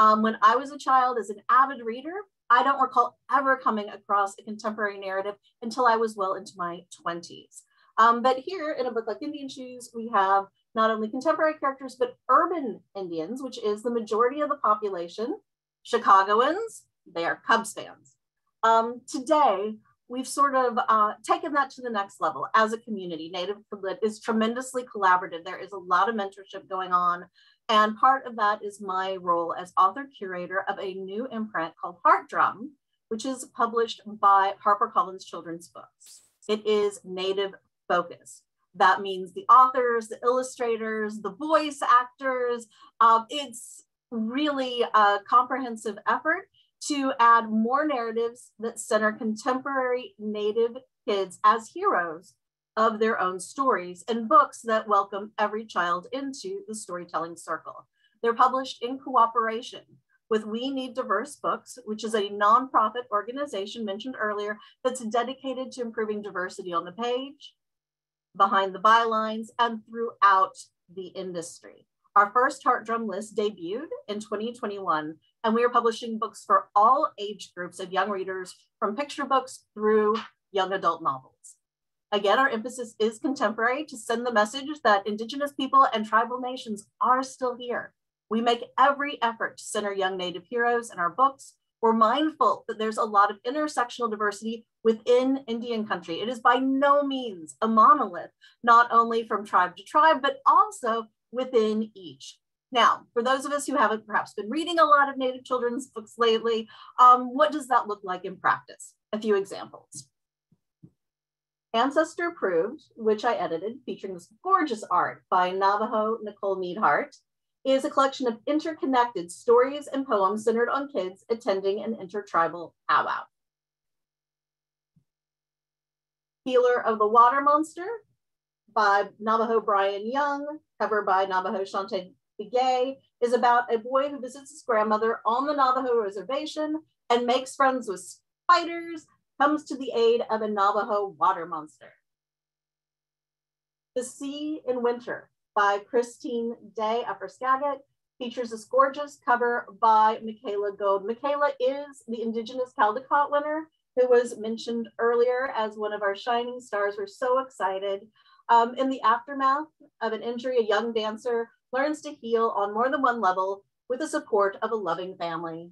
Speaker 10: Um, when I was a child as an avid reader, I don't recall ever coming across a contemporary narrative until I was well into my 20s. Um, but here in a book like Indian Shoes, we have not only contemporary characters, but urban Indians, which is the majority of the population. Chicagoans, they are Cubs fans. Um, today, we've sort of uh, taken that to the next level as a community. Native Lit is tremendously collaborative. There is a lot of mentorship going on and part of that is my role as author curator of a new imprint called Heartdrum, which is published by HarperCollins Children's Books. It is native focused. That means the authors, the illustrators, the voice actors. Um, it's really a comprehensive effort to add more narratives that center contemporary Native kids as heroes of their own stories and books that welcome every child into the storytelling circle. They're published in cooperation with We Need Diverse Books, which is a nonprofit organization mentioned earlier that's dedicated to improving diversity on the page, behind the bylines, and throughout the industry. Our first Heartdrum list debuted in 2021, and we are publishing books for all age groups of young readers from picture books through young adult novels. Again, our emphasis is contemporary to send the message that Indigenous people and tribal nations are still here. We make every effort to center young Native heroes in our books. We're mindful that there's a lot of intersectional diversity within Indian country. It is by no means a monolith, not only from tribe to tribe, but also within each. Now, for those of us who haven't perhaps been reading a lot of Native children's books lately, um, what does that look like in practice? A few examples. Ancestor Approved, which I edited, featuring this gorgeous art by Navajo Nicole Neidhardt, is a collection of interconnected stories and poems centered on kids attending an intertribal powwow. Healer of the Water Monster by Navajo Brian Young, cover by Navajo Shonto Begay, is about a boy who visits his grandmother on the Navajo reservation and makes friends with spiders, comes to the aid of a Navajo water monster. The Sea in Winter by Christine Day, Upper Skagit, features this gorgeous cover by Michaela Goade. Michaela is the Indigenous Caldecott winner who was mentioned earlier as one of our shining stars. We're so excited. Um, in the aftermath of an injury, a young dancer learns to heal on more than one level with the support of a loving family.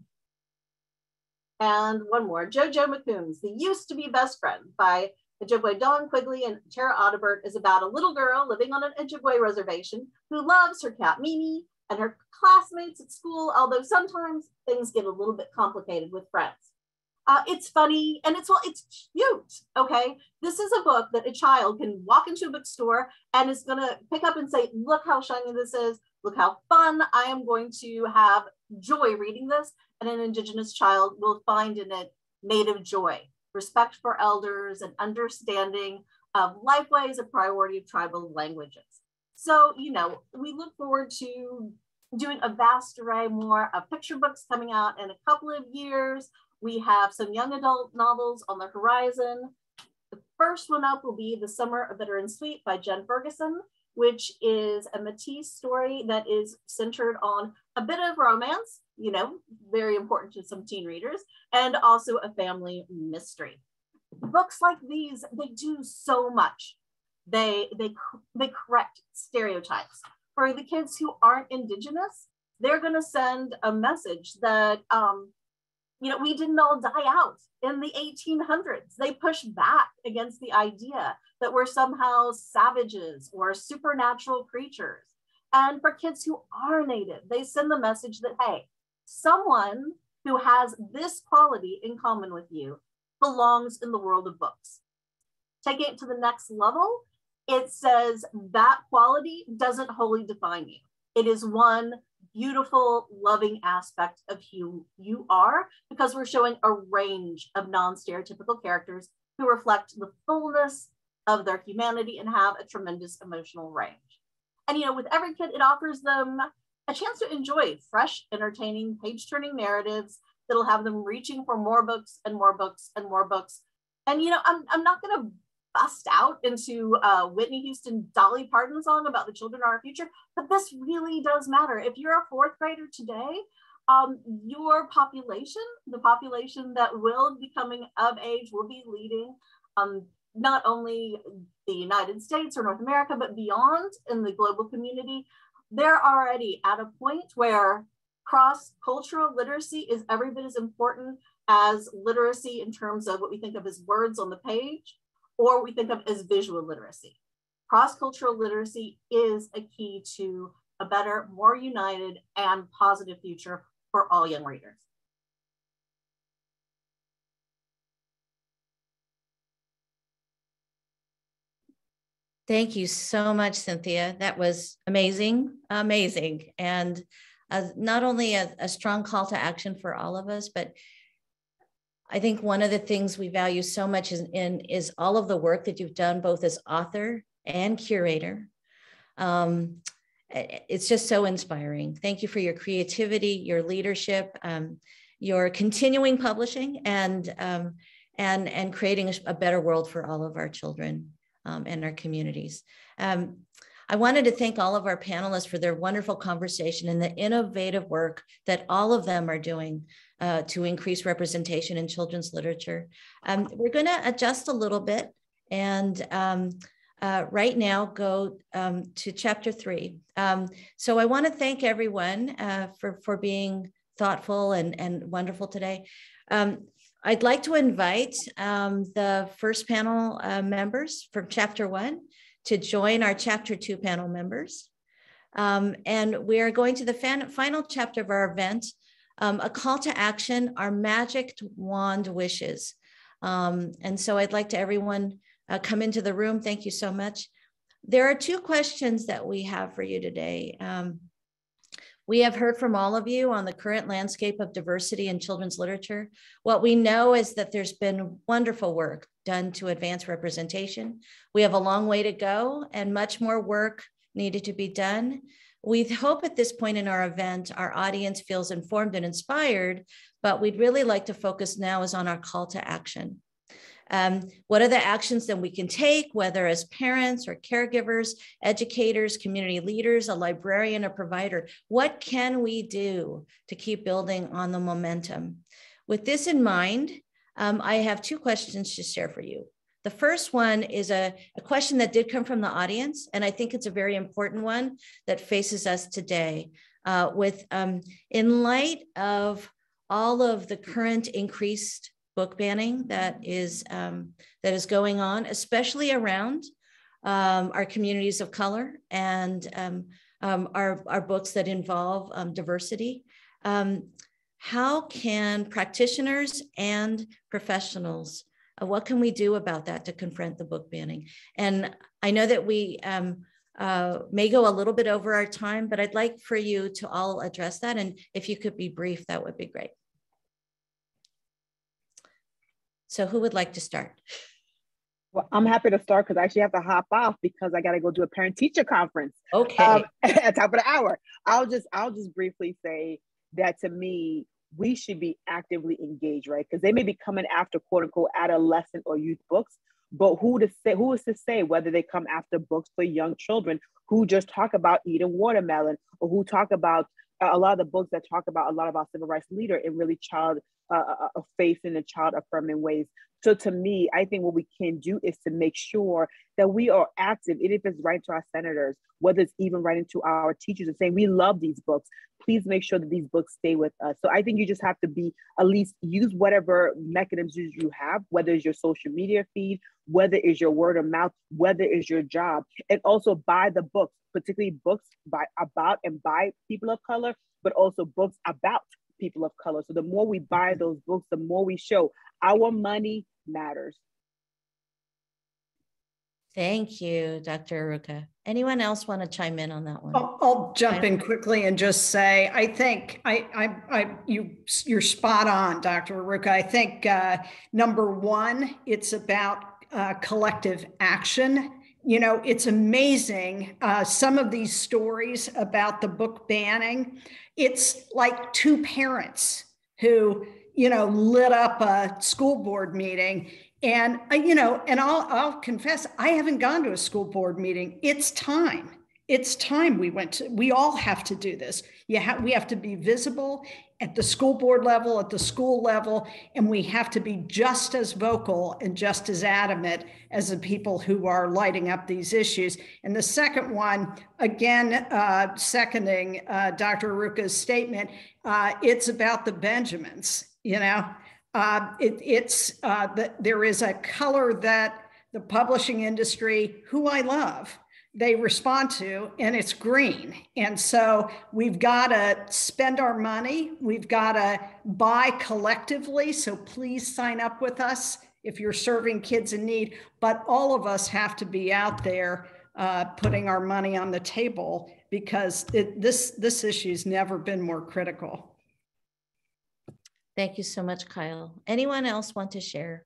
Speaker 10: And one more, Jo Jo Makoons, The Used to Be Best Friend by Ojibwe Dawn Quigley and Tara Audibert is about a little girl living on an Ojibwe reservation who loves her cat Mimi and her classmates at school, although sometimes things get a little bit complicated with friends. Uh, it's funny and it's well, it's cute. Okay, this is a book that a child can walk into a bookstore and is going to pick up and say, "Look how shiny this is! Look how fun! I am going to have joy reading this." And an Indigenous child will find in it native joy, respect for elders, and understanding of lifeway as a priority of tribal languages. So, you know, we look forward to doing a vast array more of picture books coming out in a couple of years. We have some young adult novels on the horizon. The first one up will be The Summer of Bitter and Sweet by Jen Ferguson, which is a Métis story that is centered on a bit of romance, you know, very important to some teen readers, and also a family mystery. Books like these, they do so much. They, they, they correct stereotypes. For the kids who aren't Indigenous, they're going to send a message that um, you know, we didn't all die out in the 1800s. They pushed back against the idea that we're somehow savages or supernatural creatures. And for kids who are Native, they send the message that, hey, someone who has this quality in common with you belongs in the world of books. Taking it to the next level, it says that quality doesn't wholly define you. It is one beautiful, loving aspect of who you are because we're showing a range of non stereotypical characters who reflect the fullness of their humanity and have a tremendous emotional range. And, you know, with every kid, it offers them a chance to enjoy fresh, entertaining, page turning narratives that'll have them reaching for more books and more books and more books. And, you know, I'm, I'm not going to bust out into uh, Whitney Houston Dolly Parton song about the children are our future, but this really does matter. If you're a fourth grader today, um, your population, the population that will be coming of age, will be leading um, not only the United States or North America, but beyond in the global community. They're already at a point where cross cultural literacy is every bit as important as literacy in terms of what we think of as words on the page or we think of as visual literacy. Cross-cultural literacy is a key to a better, more united and positive future for all young readers.
Speaker 5: Thank you so much, Cynthia. That was amazing, amazing. And uh, not only a, a strong call to action for all of us, but I think one of the things we value so much is, in, is all of the work that you've done, both as author and curator. Um, it's just so inspiring. Thank you for your creativity, your leadership, um, your continuing publishing, and um, and and creating a, a, better world for all of our children um, and our communities. I wanted to thank all of our panelists for their wonderful conversation and the innovative work that all of them are doing uh, to increase representation in children's literature. Um, we're going to adjust a little bit and um, uh, right now go um, to chapter three. Um, so I want to thank everyone uh, for, for being thoughtful and, and wonderful today. Um, I'd like to invite um, the first panel uh, members from chapter one to join our chapter two panel members. and we are going to the final chapter of our event, um, a call to action, our magic wand wishes. Um, and so I'd like to everyone uh, come into the room. Thank you so much. There are two questions that we have for you today. Um, we have heard from all of you on the current landscape of diversity in children's literature. What we know is that there's been wonderful work done to advance representation. We have a long way to go and much more work needed to be done. We hope at this point in our event, our audience feels informed and inspired, but we'd really like to focus now is on our call to action. Um, what are the actions that we can take, whether as parents or caregivers, educators, community leaders, a librarian, a provider? What can we do to keep building on the momentum? With this in mind, um, I have two questions to share for you. The first one is a, a, question that did come from the audience, and I think it's a very important one that faces us today. Uh, with um, in light of all of the current increased book banning that is um, that is going on, especially around um, our communities of color and um, um our, our books that involve um, diversity. Um, how can practitioners and professionals, uh, what can we do about that to confront the book banning? And I know that we uh, may go a little bit over our time, but I'd like for you to all address that. And if you could be brief, that would be great. So who would like to start?
Speaker 7: Well, I'm happy to start because I actually have to hop off because I got to go do a parent teacher conference.
Speaker 5: Okay.
Speaker 7: Um, [laughs] at top of the hour. I'll just I'll just briefly say that to me we should be actively engaged, right? Because they may be coming after quote unquote adolescent or youth books, but who to say who is to say whether they come after books for young children who just talk about eating watermelon or who talk about uh, a lot of the books that talk about a lot of our civil rights leader in really child uh, uh faith in the child affirming ways. So to me, I think what we can do is to make sure that we are active, even if it's writing to our senators, whether it's even writing to our teachers and saying, we love these books. Please make sure that these books stay with us. So I think you just have to be at least use whatever mechanisms you have, whether it's your social media feed, whether it's your word of mouth, whether it's your job, and also buy the books, particularly books by about and by people of color, but also books about people of color. So the more we buy mm-hmm. those books, the more we show our money matters.
Speaker 5: Thank you, Dr. Iruka. Anyone else want to chime in on that one?
Speaker 8: I'll, I'll jump in quickly and just say, I think I, I, I you, you're spot on, Dr. Iruka. I think uh, number one, it's about uh, collective action. You know, it's amazing. Uh, some of these stories about the book banning it's like two parents who you know lit up a school board meeting. And uh, you know and I'll, I'll confess i haven't gone to a school board meeting. It's time it's time we went to we all have to do this. You have we have to be visible at the school board level at the school level and we have to be just as vocal and just as adamant as the people who are lighting up these issues. And the second one again uh, seconding uh, dr iruka's statement uh, it's about the benjamins you know? Uh, it, it's uh, the, there is a color that the publishing industry who i love they respond to, and it's green. And so we've got to spend our money. We've got to buy collectively. So please sign up with us if you're serving kids in need. But all of us have to be out there uh, putting our money on the table because it, this this issue's never been more critical.
Speaker 5: Thank you so much, Kyle. Anyone else want to share?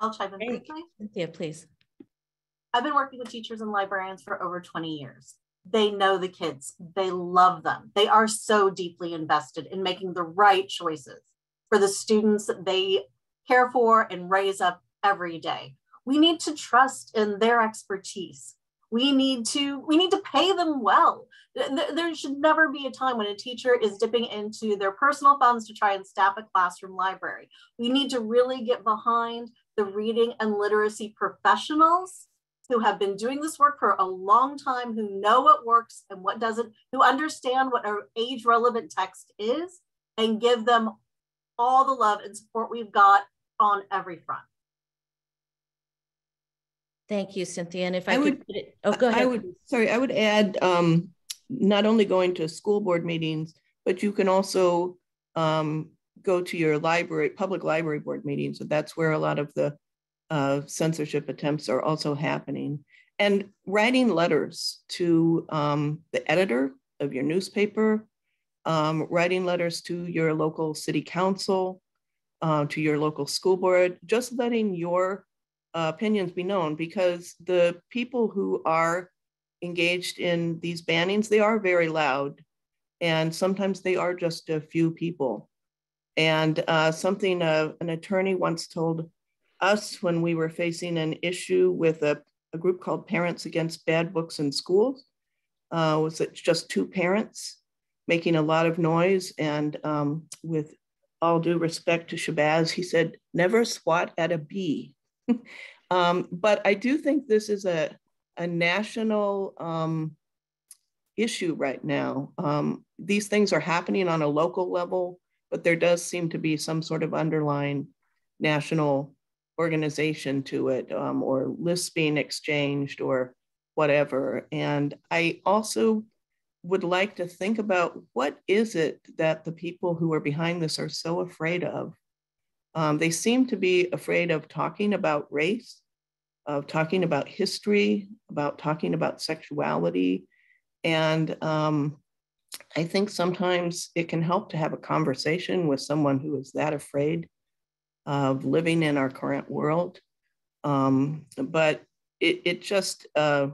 Speaker 10: I'll chime in briefly.
Speaker 5: Cynthia, please.
Speaker 10: I've been working with teachers and librarians for over 20 years. They know the kids, they love them. They are so deeply invested in making the right choices for the students that they care for and raise up every day. We need to trust in their expertise. We need to we need to pay them well. There should never be a time when a teacher is dipping into their personal funds to try and staff a classroom library. We need to really get behind the reading and literacy professionals who have been doing this work for a long time, who know what works and what doesn't, who understand what our age relevant text is, and give them all the love and support we've got on every front.
Speaker 5: Thank you, Cynthia. And if I,
Speaker 6: I
Speaker 5: would, it, oh, go ahead.
Speaker 6: I would, sorry, I would add um, not only going to school board meetings, but you can also um, go to your library, public library board meetings. So that's where a lot of the uh, censorship attempts are also happening. And writing letters to um, the editor of your newspaper, um, writing letters to your local city council, uh, to your local school board, just letting your uh, opinions be known because the people who are engaged in these bannings, they are very loud. And sometimes they are just a few people. And uh, something uh, an attorney once told us when we were facing an issue with a, a group called Parents Against Bad Books in Schools uh, was it just two parents making a lot of noise. And um, with all due respect to Shabazz, he said, never swat at a bee. [laughs] um, but I do think this is a, a national um, issue right now. Um, these things are happening on a local level, but there does seem to be some sort of underlying national organization to it um, or lists being exchanged or whatever. And I also would like to think about what is it that the people who are behind this are so afraid of? Um, they seem to be afraid of talking about race, of talking about history, about talking about sexuality. And um, I think sometimes it can help to have a conversation with someone who is that afraid of living in our current world. Um, but it, it just, uh,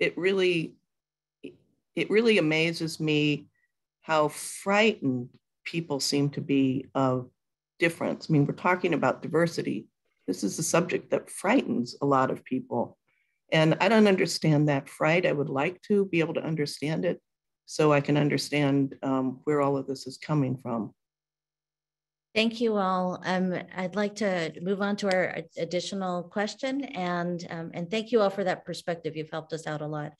Speaker 6: it really, it really amazes me how frightened people seem to be of difference. I mean, we're talking about diversity. This is a subject that frightens a lot of people. And I don't understand that fright. I would like to be able to understand it so I can understand um, where all of this is coming from.
Speaker 5: Thank you all. Um, I'd like to move on to our additional question and, um, and thank you all for that perspective. You've helped us out a lot.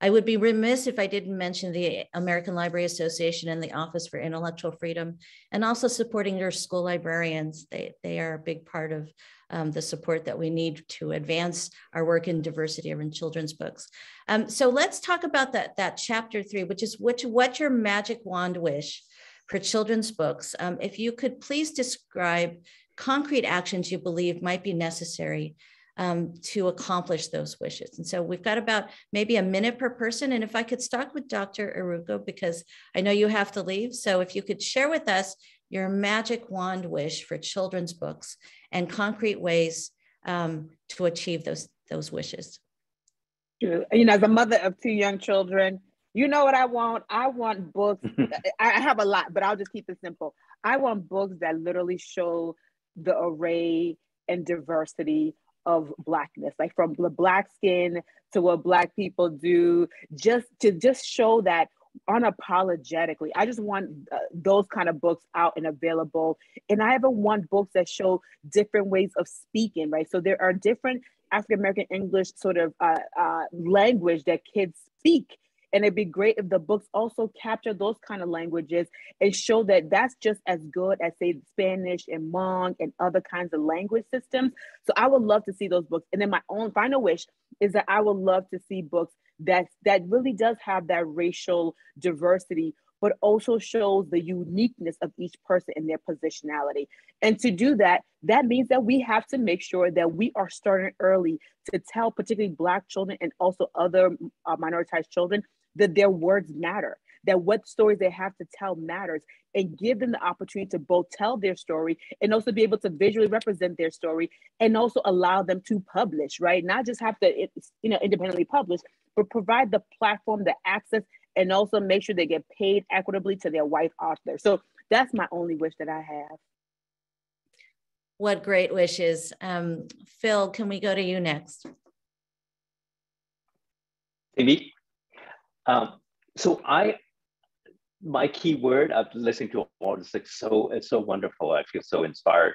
Speaker 5: I would be remiss if I didn't mention the American Library Association and the Office for Intellectual Freedom, and also supporting your school librarians. They, they are a big part of um, the support that we need to advance our work in diversity in children's books. Um, so let's talk about that, that chapter three, which is which, what your magic wand wish for children's books. Um, if you could please describe concrete actions you believe might be necessary um, to accomplish those wishes. And so we've got about maybe a minute per person. And if I could start with Dr. Iruka, because I know you have to leave. So if you could share with us your magic wand wish for children's books and concrete ways um, to achieve those, those wishes.
Speaker 7: You know, as a mother of two young children, you know what I want? I want books. [laughs] I have a lot, but I'll just keep it simple. I want books that literally show the array and diversity of blackness like from the black skin to what black people do just to just show that unapologetically i just want uh, those kind of books out and available and i ever want books that show different ways of speaking right so there are different african american english sort of uh, uh, language that kids speak and it'd be great if the books also capture those kind of languages and show that that's just as good as, say, Spanish and Hmong and other kinds of language systems. So I would love to see those books. And then my own final wish is that I would love to see books that, that really does have that racial diversity but also shows the uniqueness of each person in their positionality. And to do that, that means that we have to make sure that we are starting early to tell particularly Black children and also other uh, minoritized children that their words matter, that what stories they have to tell matters, and give them the opportunity to both tell their story and also be able to visually represent their story and also allow them to publish, right? Not just have to, you know, independently publish, but provide the platform, the access, and also make sure they get paid equitably to their white author. So that's my only wish that I have.
Speaker 5: What great wishes. Um, Phil, can we go to you next?
Speaker 9: Amy? Um, so I, my key word, I've listened to all this, like so, it's so wonderful. I feel so inspired.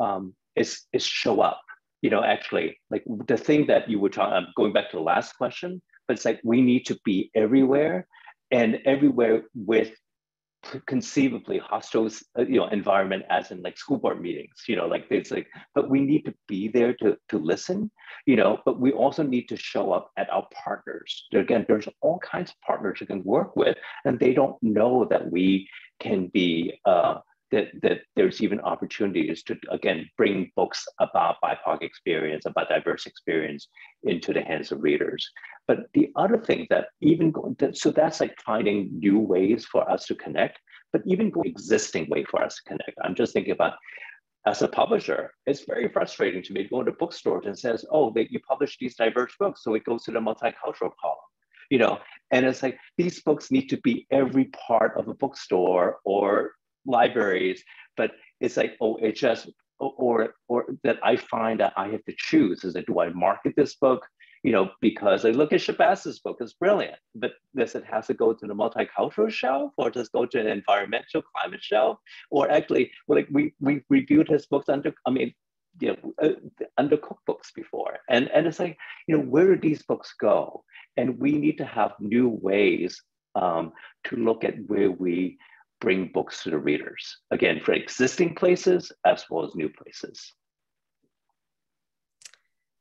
Speaker 9: Um, is is show up. You know, actually, like the thing that you were talking. I'm going back to the last question, but it's like we need to be everywhere, and everywhere with conceivably hostile uh, you know environment as in like school board meetings you know like it's like but we need to be there to to listen you know but we also need to show up at our partners. Again there's all kinds of partners you can work with and they don't know that we can be uh, that, that there's even opportunities to, again, bring books about BIPOC experience, about diverse experience into the hands of readers. But the other thing that even going, so that's like finding new ways for us to connect, but even existing way for us to connect. I'm just thinking about as a publisher, it's very frustrating to me to go into bookstores and says, oh, you publish these diverse books. So it goes to the multicultural column, you know, and it's like, these books need to be every part of a bookstore or libraries, but it's like, oh, it just, or, or that I find that I have to choose, is it, do I market this book? you know, because I look at Shabazz's book, it's brilliant, but does it has to go to the multicultural shelf or does go to an environmental climate shelf? Or actually, like we, we reviewed his books under, I mean, you know, uh, under cookbooks before. And, and it's like, you know, where do these books go? And we need to have new ways um, to look at where we bring books to the readers. Again, for existing places as well as new places.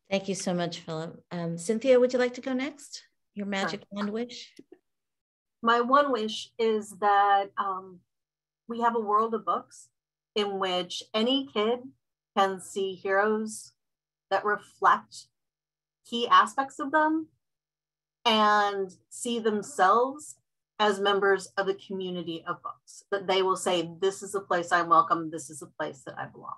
Speaker 5: Thank you so much, Philip. Um, Cynthia, would you like to go next? Your magic sure. wand wish?
Speaker 10: My one wish is that um, we have a world of books in which any kid can see heroes that reflect key aspects of them and see themselves as members of the community of books that they will say this is a place i'm welcome this is a place that i belong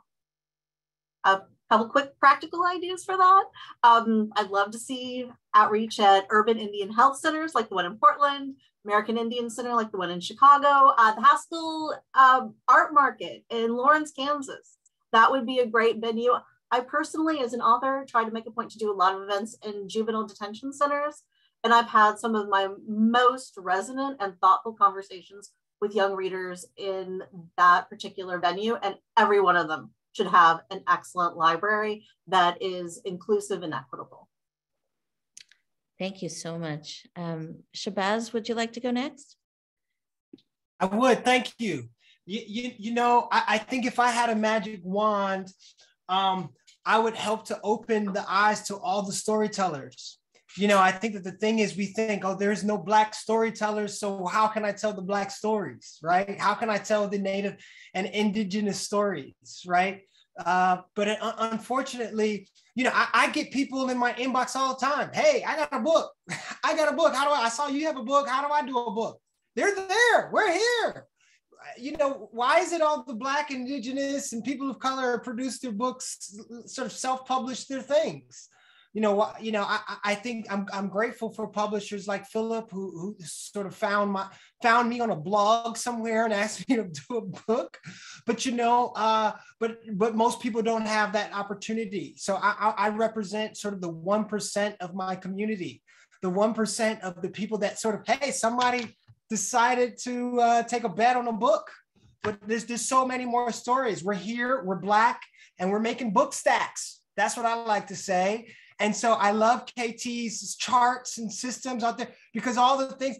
Speaker 10: uh, couple quick practical ideas for that. Um, I'd love to see outreach at urban Indian health centers like the one in Portland, American Indian Center like the one in Chicago, uh, the Haskell uh, Art Market in Lawrence, Kansas. That would be a great venue. I personally, as an author, try to make a point to do a lot of events in juvenile detention centers. And I've had some of my most resonant and thoughtful conversations with young readers in that particular venue, and every one of them should have an excellent library that is inclusive and equitable.
Speaker 5: Thank you so much. Um, Shabazz, would you like to go next?
Speaker 4: I would, thank you. You, you, you know, I, I think if I had a magic wand, um, I would help to open the eyes to all the storytellers. You know, I think that the thing is, we think, oh, there's no Black storytellers. So, how can I tell the Black stories, right? How can I tell the Native and Indigenous stories, right? Uh, but it, unfortunately, you know, I, I, get people in my inbox all the time. Hey, I got a book. [laughs] I got a book. How do I? I saw you have a book. How do I do a book? They're there. We're here. You know, why is it all the Black, Indigenous, and people of color produce their books, sort of self-publish their things? You know, you know, I, I think I'm, I'm grateful for publishers like Philip who, who sort of found my found me on a blog somewhere and asked me to do a book. But you know, uh, but but most people don't have that opportunity. So I, I represent sort of the one percent of my community, the one percent of the people that sort of hey, somebody decided to uh, take a bet on a book. But there's there's so many more stories. We're here, we're black, and we're making book stacks. That's what I like to say and so I love KT's charts and systems out there because all the things,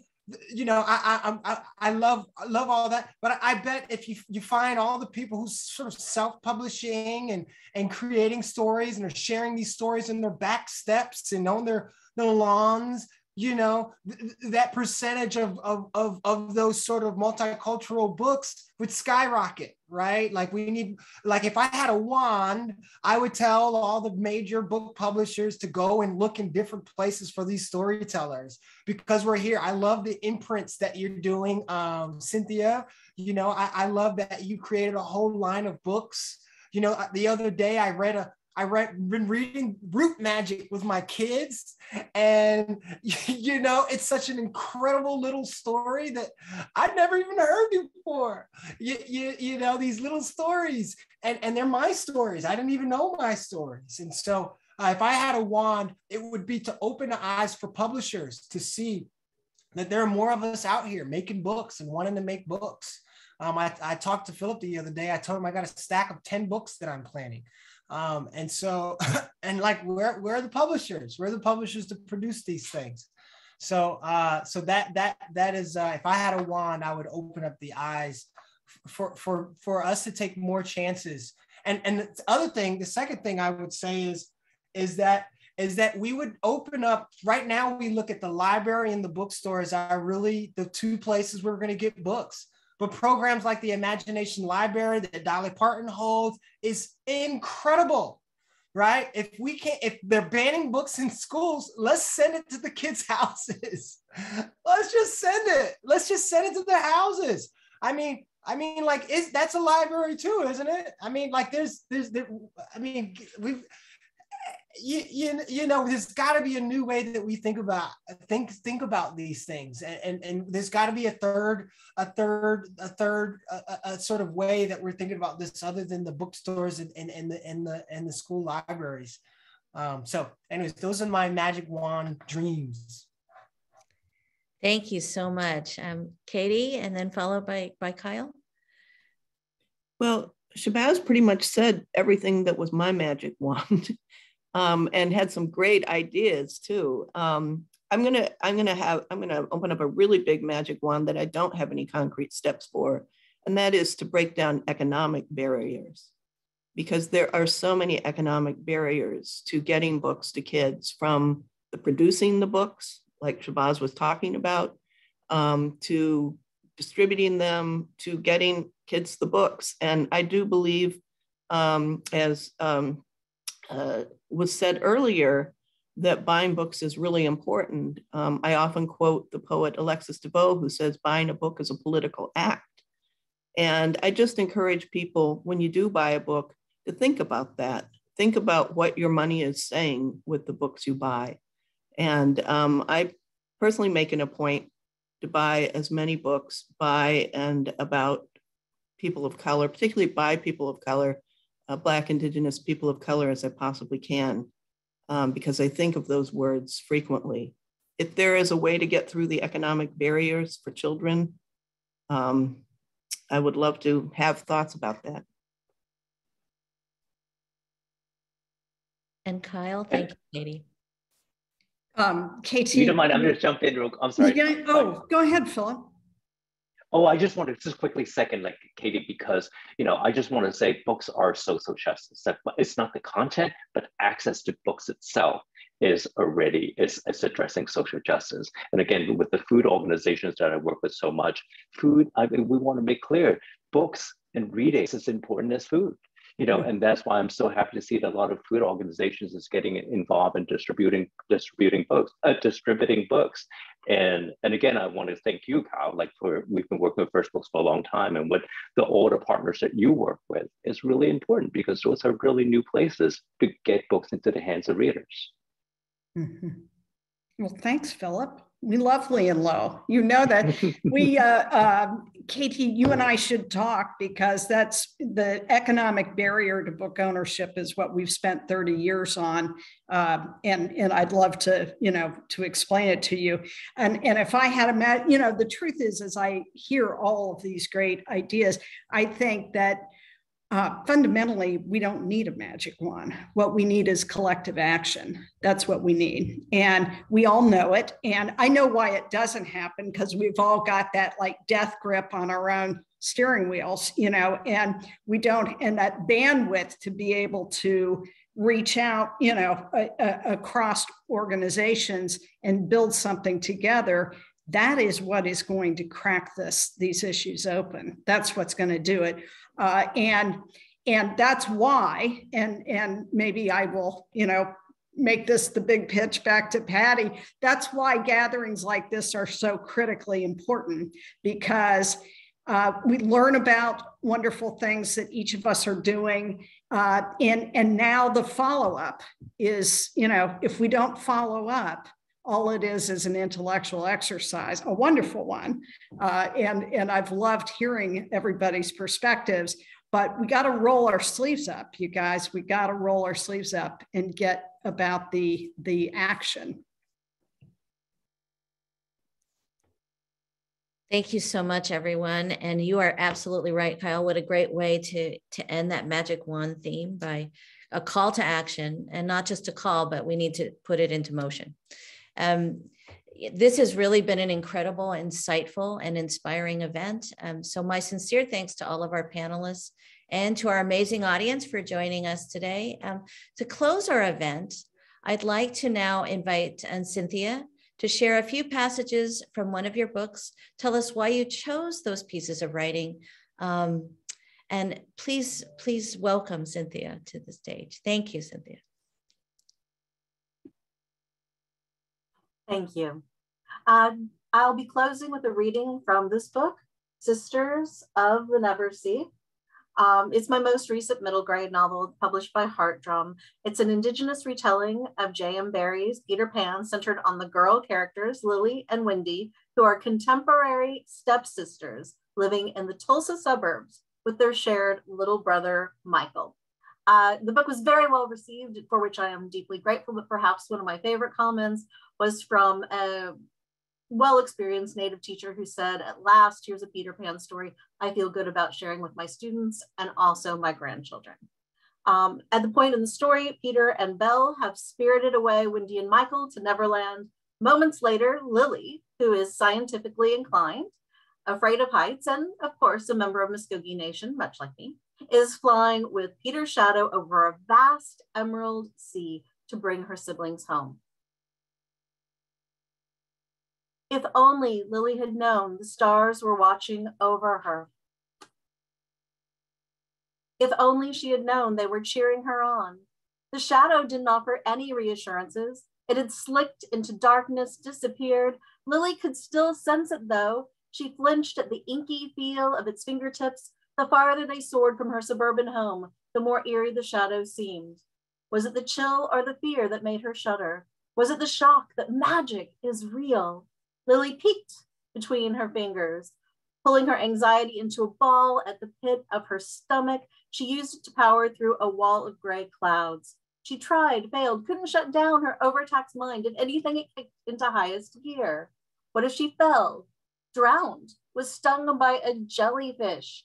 Speaker 4: you know, I I I, I love I love all that. But I bet if you you find all the people who sort of self-publishing and and creating stories and are sharing these stories in their back steps and on their their lawns you know th- that percentage of, of of of those sort of multicultural books would skyrocket right? Like we need like if i had a wand i would tell all the major book publishers to go and look in different places for these storytellers. Because we're here i love the imprints that you're doing um, cynthia. You know I, I love that you created a whole line of books. You know the other day i read a I read, been reading Root Magic with my kids, and [laughs] you know, it's such an incredible little story that I'd never even heard before. You, you, you know, these little stories, and, and they're my stories. I didn't even know my stories. And so, uh, if I had a wand, it would be to open the eyes for publishers to see that there are more of us out here making books and wanting to make books. Um, I, I talked to Philip the other day. I told him I got a stack of 10 books that I'm planning. Um, and so, [laughs] and like, where, where are the publishers? Where are the publishers to produce these things? So, uh, so that, that, that is, uh, if I had a wand, I would open up the eyes for, for, for us to take more chances. And, and the other thing, the second thing I would say is, is that is that we would open up right now we look at the library and the bookstores are really the two places we're going to get books but programs like the Imagination Library that Dolly Parton holds is incredible right? If we can't, if they're banning books in schools, let's send it to the kids' [laughs] houses. let's just send it. Let's just send it to the houses. I mean, I mean, like, is that's a library too, isn't it? I mean, like, there's, there's, there, I mean, we've, you, you, you know, there's got to be a new way that we think about think think about these things, and and, and there's got to be a third, a third, a third, a, a, sort of way that we're thinking about this other than the bookstores and and, and the and the and the school libraries. Um, so, anyways, those are my magic wand dreams.
Speaker 5: Thank you so much, um, KT, and then followed by by Kyle.
Speaker 6: Well, Shabazz pretty much said everything that was my magic wand. [laughs] um, and had some great ideas too. Um, I'm gonna I'm gonna have I'm gonna open up a really big magic wand that I don't have any concrete steps for, and that is to break down economic barriers, because there are so many economic barriers to getting books to kids from the producing the books, like Shabazz was talking about, um, to distributing them, to getting kids the books, and I do believe, um, as um, uh, was said earlier that buying books is really important. Um, I often quote the poet Alexis de Bow, who says, buying a book is a political act. And I just encourage people, when you do buy a book, to think about that. Think about what your money is saying with the books you buy. And um, I personally make it a point to buy as many books by and about people of color, particularly by people of color, uh, Black, Indigenous, people of color as I possibly can, um, because I think of those words frequently. If there is a way to get through the economic barriers for children, um, I would love to have thoughts about that.
Speaker 5: And Kyle, thank you, KT.
Speaker 8: Um, KT.
Speaker 9: You don't mind, I'm going to jump in real I'm sorry.
Speaker 8: Yeah, oh, go ahead, Philip.
Speaker 9: Oh, I just want to just quickly second like KT because you know I just want to say books are social justice. That it's not the content, but access to books itself is already is, is addressing social justice. And again, with the food organizations that I work with so much, food. I mean, we want to make clear books and reading is as important as food you know, and that's why I'm so happy to see that a lot of food organizations is getting involved in distributing distributing books, uh, distributing books. And and again, I want to thank you, Kyle, like for we've been working with First Books for a long time, and with the older partners that you work with is really important because those are really new places to get books into the hands of readers.
Speaker 8: Mm-hmm. Well, thanks, Philip we love Lee and Low. You know that [laughs] we, uh, uh, KT, you and I should talk because that's the economic barrier to book ownership is what we've spent 30 years on, uh, and and I'd love to, you know, to explain it to you. And and if I had a, you know, the truth is, as I hear all of these great ideas, I think that uh, fundamentally, we don't need a magic wand. What we need is collective action. That's what we need. And we all know it. And I know why it doesn't happen because we've all got that like death grip on our own steering wheels, you know, and we don't, and that bandwidth to be able to reach out, you know, a, a, across organizations and build something together that is what is going to crack this these issues open that's what's going to do it uh, and and that's why, and and maybe I will, you know, make this the big pitch back to Patty. That's why gatherings like this are so critically important because uh, we learn about wonderful things that each of us are doing. Uh, and, and now the follow up is, you know, if we don't follow up, all it is is an intellectual exercise, a wonderful one. Uh, and, and I've loved hearing everybody's perspectives, but we got to roll our sleeves up, you guys. We got to roll our sleeves up and get about the, the action.
Speaker 5: Thank you so much, everyone. And you are absolutely right, Kyle. What a great way to, to end that magic wand theme by a call to action and not just a call, but we need to put it into motion. Um, this has really been an incredible, insightful, and inspiring event. Um, so, my sincere thanks to all of our panelists and to our amazing audience for joining us today. Um, to close our event, I'd like to now invite um, Cynthia to share a few passages from one of your books. Tell us why you chose those pieces of writing. Um, and please, please welcome Cynthia to the stage. Thank you, Cynthia.
Speaker 10: Thank you. Uh, I'll be closing with a reading from this book, Sisters of the Never Sea. Um, it's my most recent middle grade novel published by Heartdrum. It's an indigenous retelling of J.M. Barrie's Peter Pan centered on the girl characters, Lily and Wendy, who are contemporary stepsisters living in the Tulsa suburbs with their shared little brother, Michael. Uh, the book was very well received, for which I am deeply grateful, but perhaps one of my favorite comments was from a well-experienced native teacher who said, at last, here's a Peter Pan story I feel good about sharing with my students and also my grandchildren. Um, at the point in the story, Peter and Belle have spirited away Wendy and Michael to Neverland. Moments later, Lily, who is scientifically inclined, afraid of heights, and of course, a member of Muscogee Nation, much like me, is flying with Peter's shadow over a vast emerald sea to bring her siblings home. If only Lily had known the stars were watching over her. If only she had known they were cheering her on. The shadow didn't offer any reassurances. It had slicked into darkness, disappeared. Lily could still sense it though. She flinched at the inky feel of its fingertips. The farther they soared from her suburban home, the more eerie the shadow seemed. Was it the chill or the fear that made her shudder? Was it the shock that magic is real? Lily peeked between her fingers, pulling her anxiety into a ball at the pit of her stomach. She used it to power through a wall of gray clouds. She tried, failed, couldn't shut down her overtaxed mind. If anything, it kicked into highest gear. What if she fell, drowned, was stung by a jellyfish?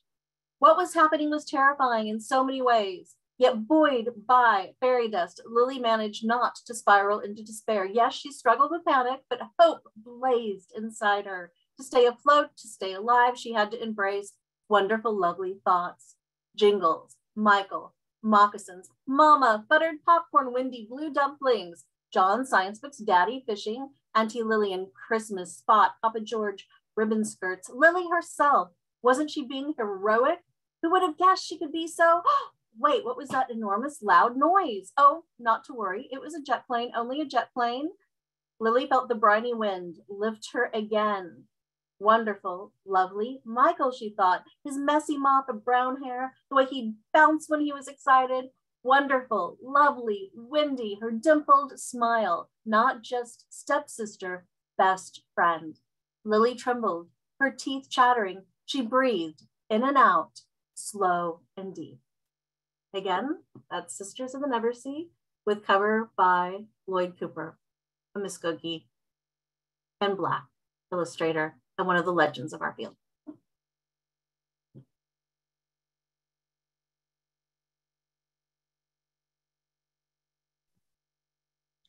Speaker 10: What was happening was terrifying in so many ways. Yet buoyed by fairy dust, Lily managed not to spiral into despair. Yes, she struggled with panic, but hope blazed inside her. To stay afloat, to stay alive, she had to embrace wonderful, lovely thoughts. Jingles, Michael, moccasins, mama, buttered popcorn, Wendy blue dumplings, John Science Book's daddy fishing, Auntie Lillian, Christmas, Spot, Papa George, ribbon skirts, Lily herself. Wasn't she being heroic? Who would have guessed she could be so [gasps] wait, what was that enormous loud noise? Oh, not to worry. It was a jet plane, only a jet plane. Lily felt the briny wind lift her again. Wonderful, lovely. Michael, she thought, his messy mop of brown hair, the way he bounced when he was excited. Wonderful, lovely, Wendy, her dimpled smile, not just stepsister, best friend. Lily trembled, her teeth chattering. She breathed in and out, slow and deep. Again, that's Sisters of the Never Sea with cover by Floyd Cooper, a Muscogee and Black illustrator and one of the legends of our field.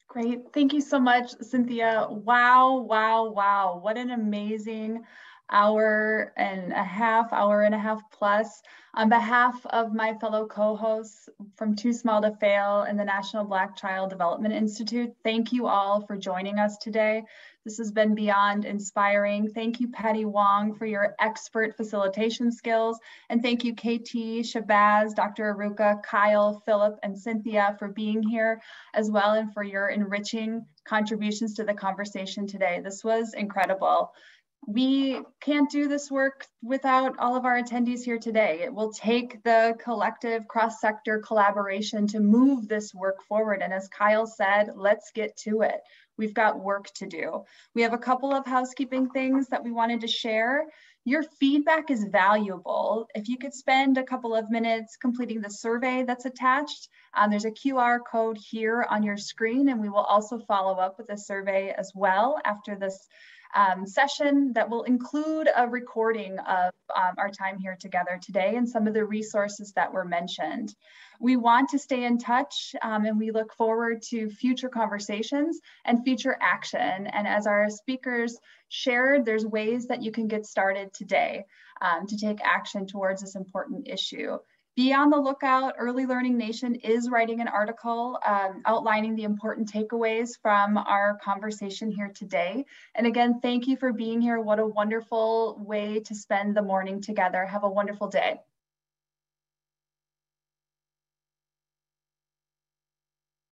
Speaker 2: Great. Thank you so much, Cynthia. Wow, wow, wow. What an amazing hour and a half, hour and a half plus. On behalf of my fellow co-hosts from Too Small to Fail and the National Black Child Development Institute, thank you all for joining us today. This has been beyond inspiring. Thank you, Patty Wong, for your expert facilitation skills. And thank you, KT, Shabazz, Dr. Iruka, Kyle, Philip, and Cynthia for being here as well and for your enriching contributions to the conversation today. This was incredible we can't do this work without all of our attendees here today. It will take the collective cross-sector collaboration to move this work forward. And as Kyle said, let's get to it. We've got work to do. We have a couple of housekeeping things that we wanted to share. Your feedback is valuable. If you could spend a couple of minutes completing the survey that's attached, um, there's a QR code here on your screen, and we will also follow up with a survey as well after this um, session that will include a recording of um, our time here together today and some of the resources that were mentioned. We want to stay in touch um, and we look forward to future conversations and future action. And as our speakers shared, there's ways that you can get started today um, to take action towards this important issue. Be on the lookout. Early Learning Nation is writing an article um, outlining the important takeaways from our conversation here today. And again, thank you for being here. What a wonderful way to spend the morning together. Have a wonderful day.